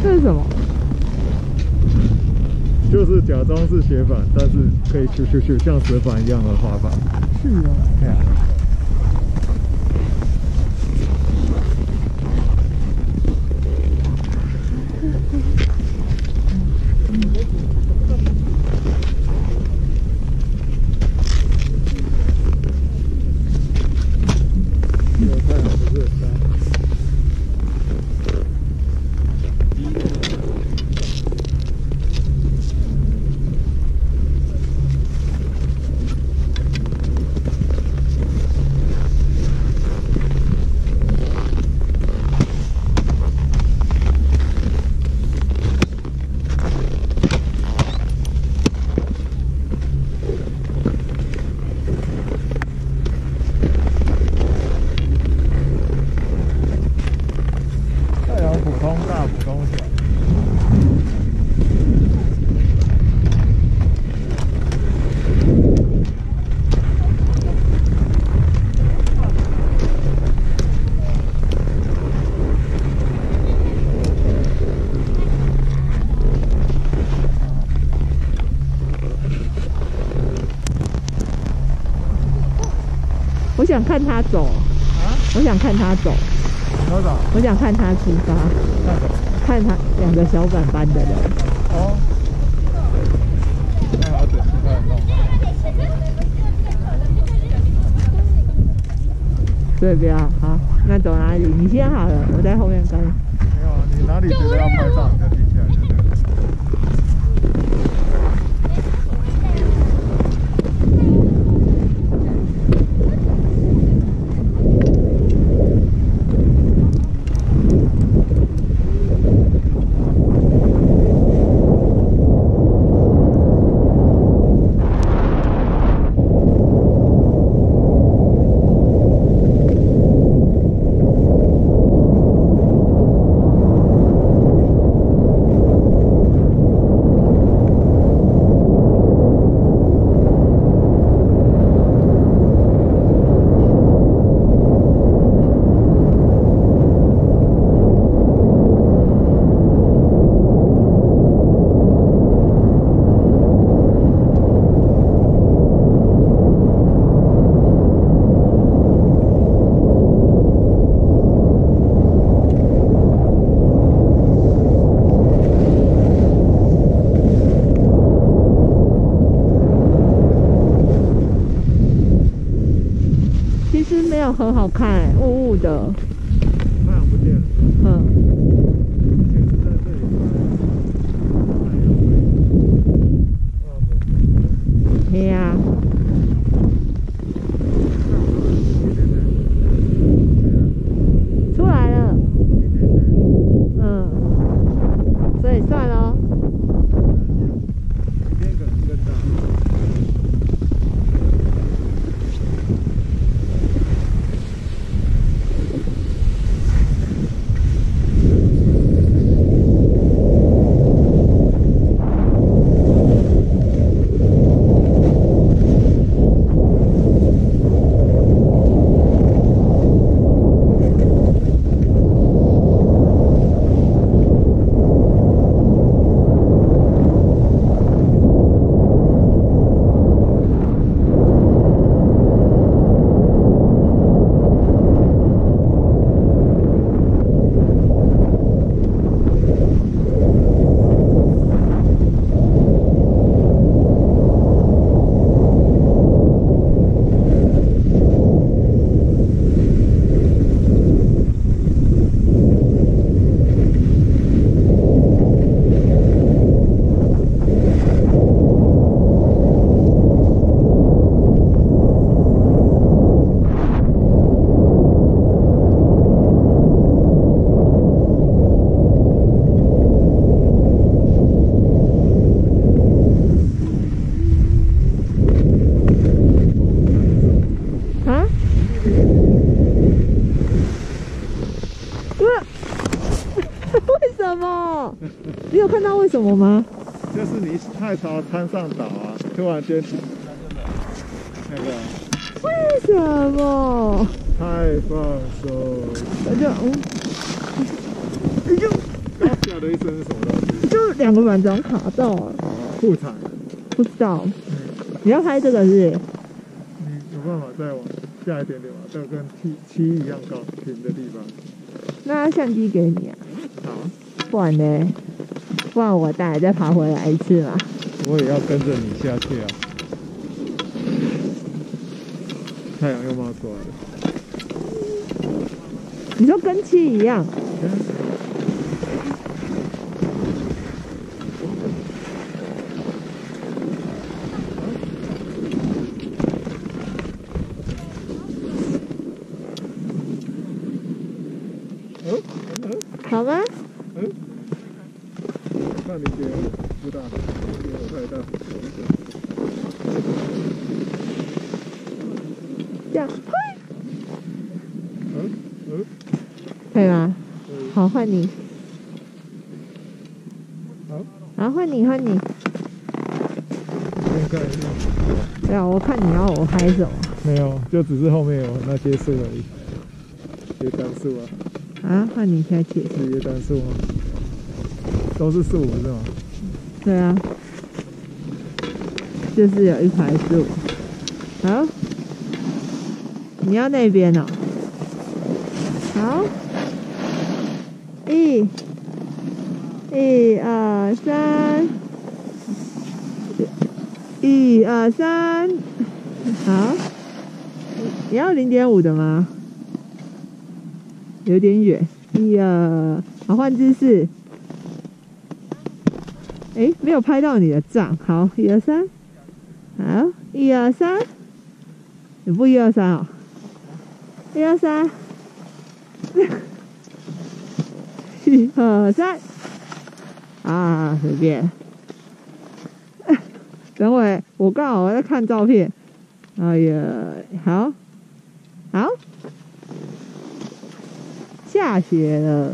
这是什么？就是假装是斜板，但是可以咻咻咻像雪板一样的滑板。是啊。有太阳不是很大。太阳普通大，普通小。我想看他走，啊？我想看他走？我想看他出发，看他两个小板板的人。哦。那还要整其他人弄。所以不要好。那走哪里？你先好了，我在后面跟。没有啊，你哪里觉得要拍照为什么吗？就是你太朝滩上倒啊，突然间那个为什么？太放松，我就嗯，就刚叫的一声是什么东西？就两个软桩卡到了，裤衩。不知道。你要拍这个是？你有办法再往下一点点吗？到跟七七一样高平的地方。那相机给你啊，好，不然呢？不然我带再爬回来一次嘛。我也要跟着你下去啊。太阳又冒出来了。你说跟七一样，嗯嗯好吗？嗯，那你觉得不大，比我太大。这样，嘿，嗯嗯，可以吗？嗯好，换你。好，好，换你，换你。先看一下。对啊，我看你要我拍什么没有，就只是后面有那些树而已。椰丹树啊，啊？换你下去。是椰丹树吗？都是树是吗？对啊，就是有一排树。好，你要那边哦。好，一、一二三，一二三，好。你要零点五的吗？有点远。一二，好，换姿势。哎，没有拍到你的杖。好，一二三。好，一二三。你不一二三啊？一二三。一 二三。啊，随便。等会，我刚好我在看照片。哎呀，好，好，下雪了。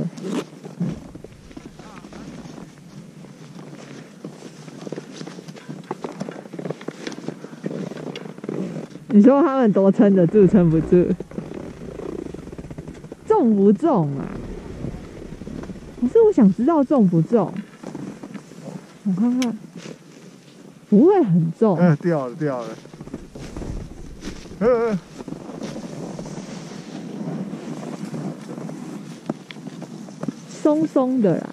你说他们多撑得住，撑不住？重不重啊？可是我想知道重不重。我看看，不会很重。嗯，掉了，掉了。呃，松松的啦。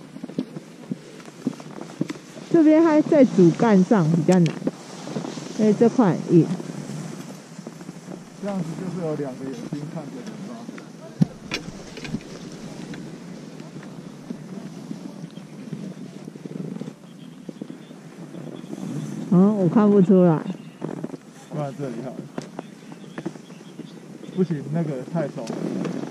这边还在主干上比较难，因为这块很硬。这样子就是有两个眼睛看着你吗？嗯，我看不出来。放在这里好了。不行，那个太松。你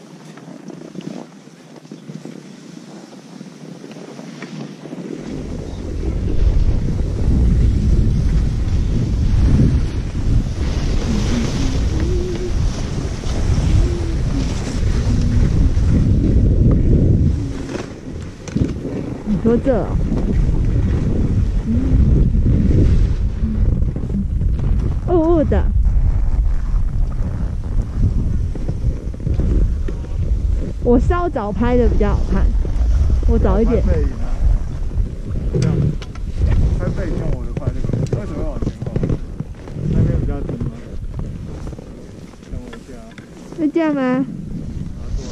说这哦、哦哦的。我稍早拍的比较好看，我早一点。拍背影啊，这样，拍背影用我的快就可以。为什么要往前跑？那边比较低吗？等我一下啊，是这样吗？拿出来。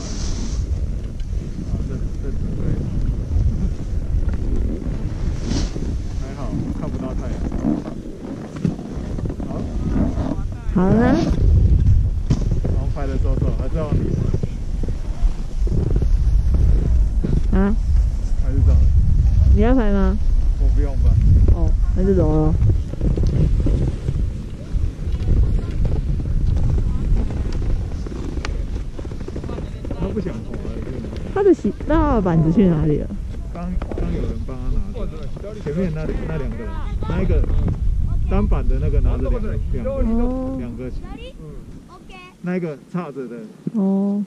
啊，这这准备。还好，看不到太阳。好，好了，然后拍的时候手还是要往里，啊，还是这样。你要拍吗？我不用吧？哦，那就走了。他不想跑了，真的。他的洗，那他的板子去哪里了？刚刚有人帮他拿着，前面那那两个人，那一个单板的那个拿着两个两个哦两个，那一个叉着的，哦，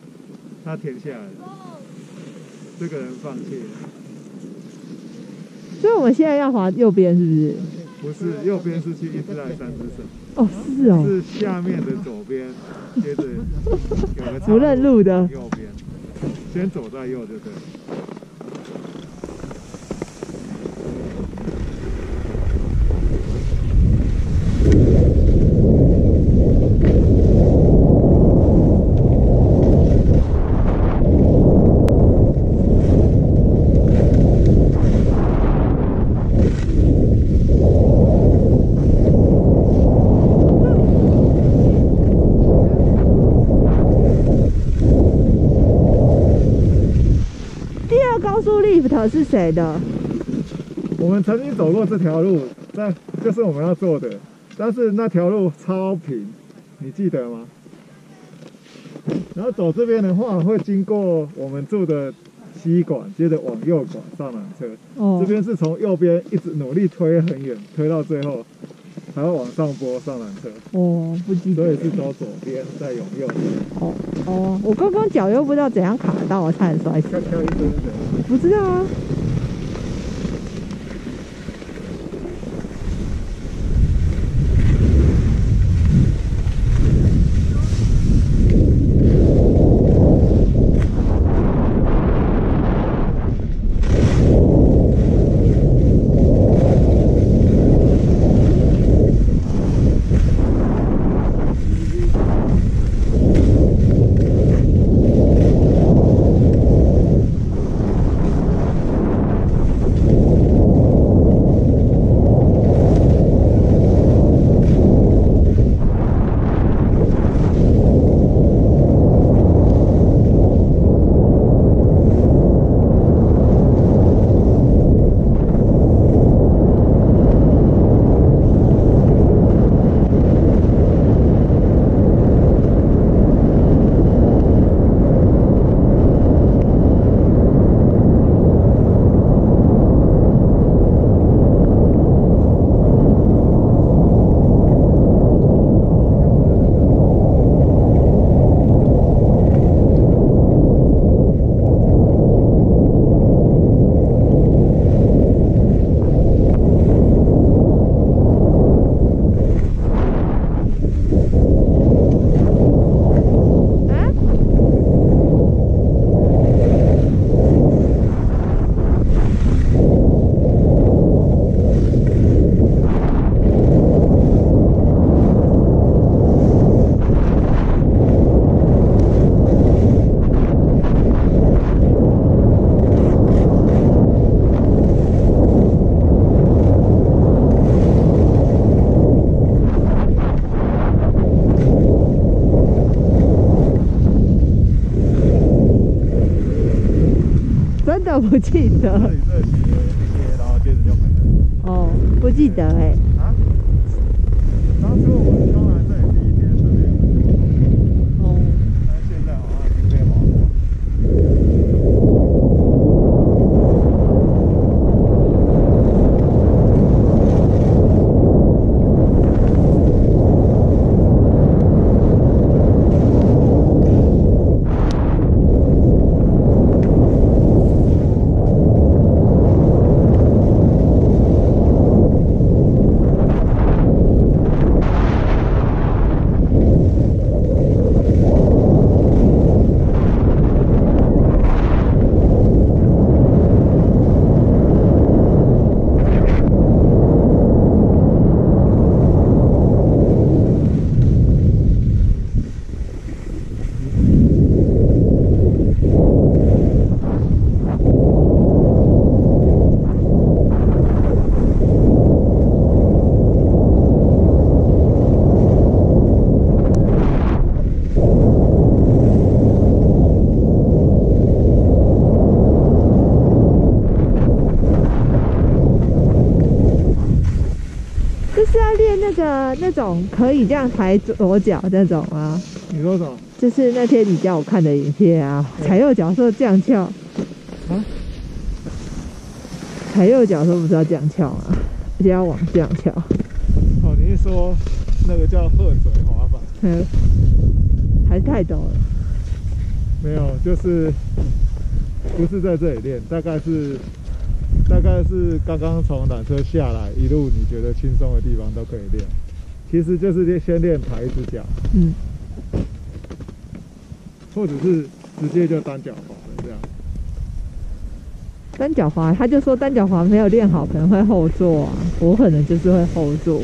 他停下来了，这个人放弃了，所以我们现在要滑右边，是不是？不是右边是去一只还是三只手，哦，是哦，是下面的左边，接着有个岔 不认路的。右边，先左再右就可以了。第二高是谁的？我们曾经走过这条路，但就是我们要做的，但是那条路超平，你记得吗？然后走这边的话，会经过我们住的西馆，接着往右拐上缆车。哦这，边是从右边一直努力推很远，推到最后还要往上拨上缆车，哦，不记得所以。是走左边再往右边。哦哦，我刚刚脚又不知道怎样卡到，我差点摔死跳。跳一针的，不知道啊。不记得里这里写一些，然后接着就没了。哦，不记得哎。啊？当初我们刚来这里第一天这边很多，哦，但是现在好像已经被划过。这是要练种可以这样抬左脚那种啊？你说什么？就是那天你叫我看的影片啊，踩右脚说这样翘，啊？踩右脚说不是要这样翘吗？而且要往这样翘，哦，你是说那个叫鹤嘴滑板？嗯，还是太陡了。没有，就是不是在这里练，大概是大概是刚刚从缆车下来，一路你觉得轻松的地方都可以练。其实就是练先练抬一只脚，嗯，或者是直接就单脚滑的这样。单脚滑，他就说单脚滑没有练好，可能会后坐啊。我可能就是会后坐。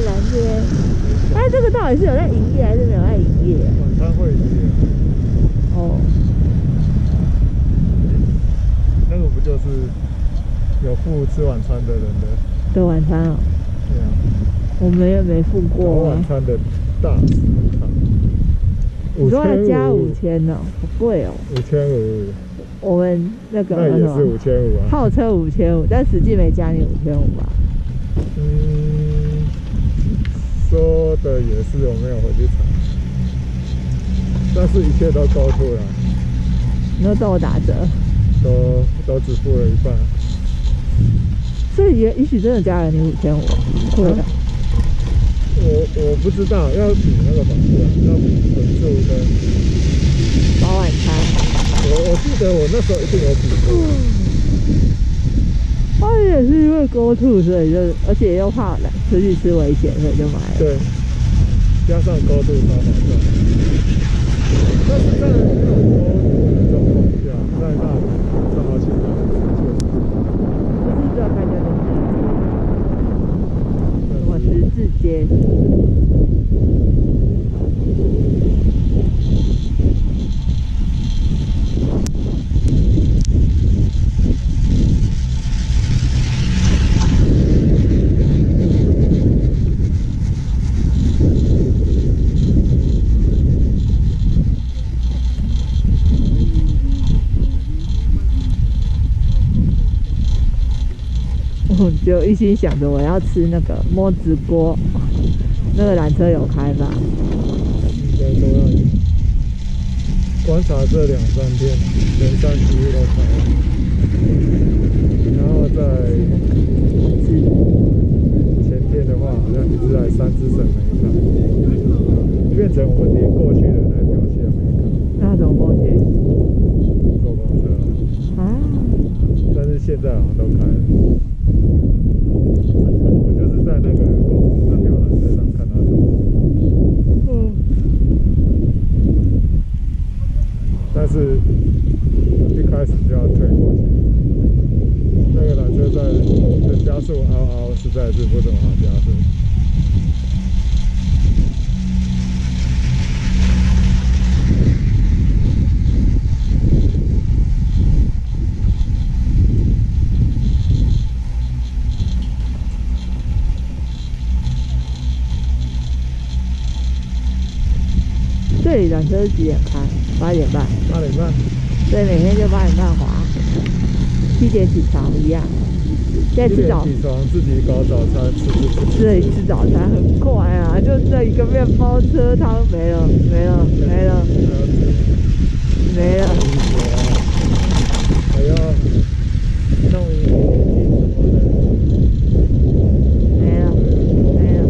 是蓝天，哎，这个到底是有在营业还是没有在营业？晚餐会议，哦，那个不就是有付吃晚餐的人的？的晚餐哦，对啊，我们也没付过啊晚。餐的大食堂。五你说要千加五五，千呢，好贵哦。五千五，我们那个那也是五千五啊。号称五千五，但实际没加你五千五吧？说的也是，我没有回去查，但是一切都沟通了，你说都有打折，都都只付了一半。所以也也许真的加了你五千五，对的。我我不知道要比那个房子啊，要比纯住跟，包晚餐，我我记得我那时候一定有比过。哦，也是因为 Go To，所以就而且又怕来出去吃危险，所以就买了。对，加上高度超划算。但是在没有高度的状况下，在那里超起来确实就是这开叫做什么但是十字街，我就一心想着我要吃那个摸子锅，那个缆车有开吧？应该都要有。观察这两三天，全山几乎都开了，然后在是前天的话，好像一直来三只省没开，变成我们连过去的那条线没开，那怎么过去？坐公车啊。啊，但是现在好像都开了。我就是在那个公那条缆车上看到的，嗯，但是一开始就要推过去。那个缆车在的加速嗷嗷，实在是不怎么好加速。这里缆车是几点开？八点半，八点半，所以每天就八点半滑，七点起床一样。现在吃早，起床自己搞早餐吃吃吃吃。这里吃早餐很快啊，就这一个面包车汤没了，没了，没了，没了。还要弄眼睛什么的。没了，没了。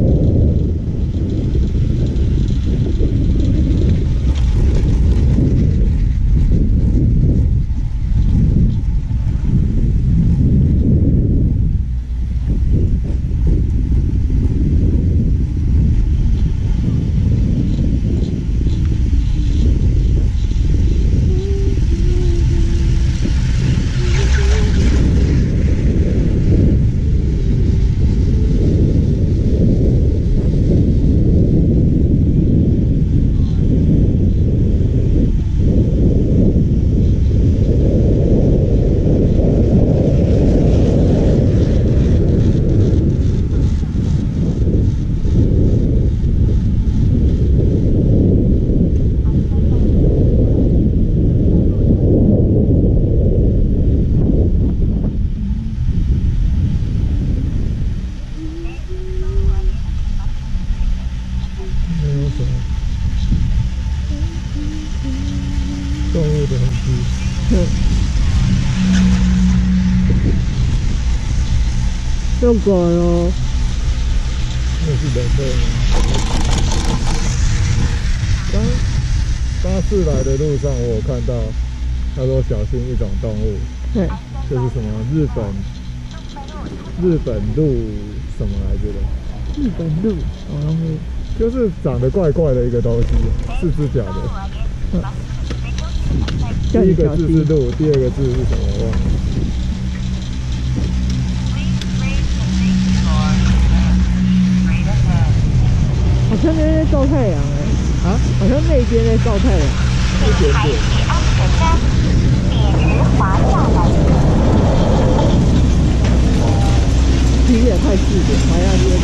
没有什么动物的痕迹。遛狗喽，那是人类吗？刚巴士来的路上，我有看到，他说小心一种动物，对，就是什么日本日本鹿什么来着的，日本鹿？就是长得怪怪的一个东西，四只脚的。第一个字是。鹿，第二个字是什么我忘了。那边在照太阳哎，啊，好像那边在照太阳。谢谢。开始安全，笔直滑下。你也太刺激了，还要这样。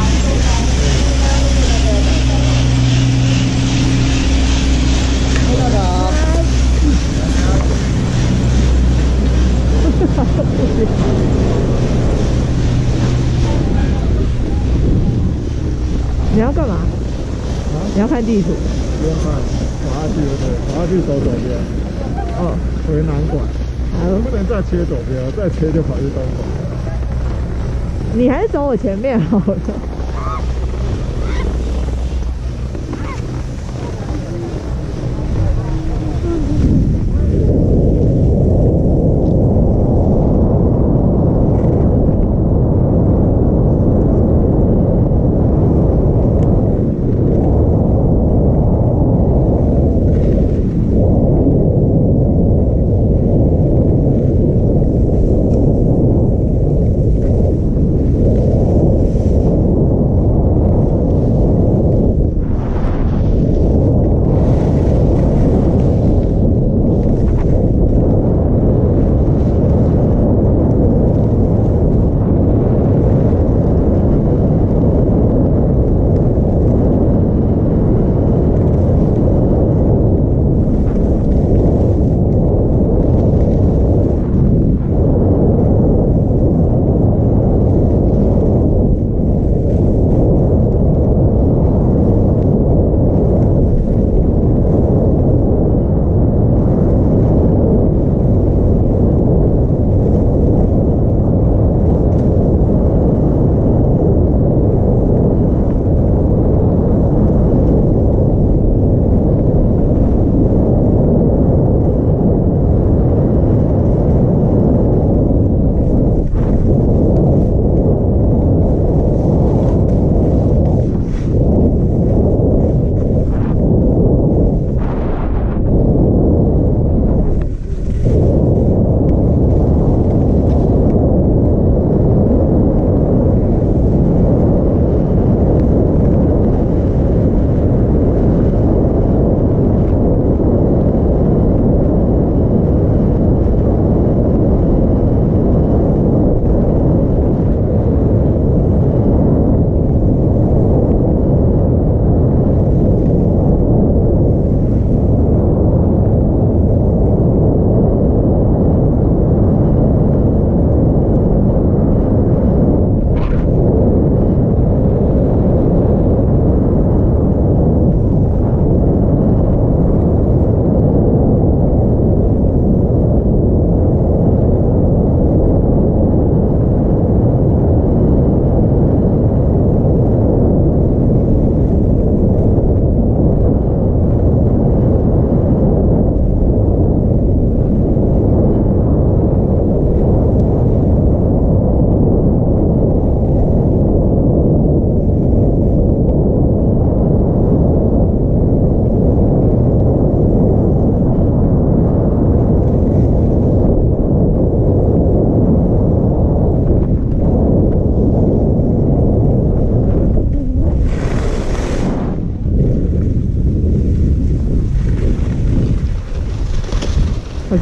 哈哈哈！你要干嘛？啊，你要看地图？不用看，滑下去就对，滑下去走左边，哦，回南馆。好能，不能再切左边？再切就跑去东莞。你还是走我前面好了。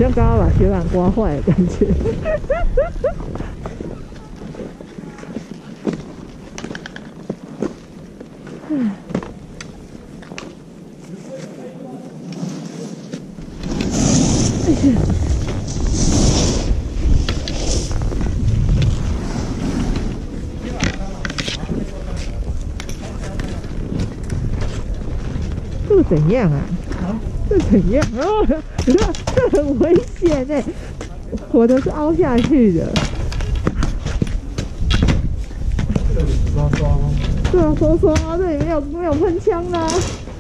像刚刚把雪板刮坏的感觉。这个怎样啊？这怎样啊？危险哎！我的是凹下去的。刷刷吗？对啊，刷刷啊，这里没有没有喷枪啦、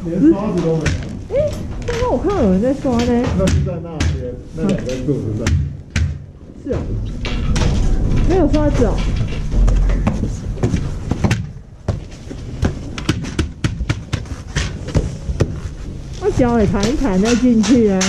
连刷子都没有。哎，刚刚我看到有人在刷呢。那是在那边，那两根柱子在。是哦，没有刷子哦。我脚也弹一弹再进去啊。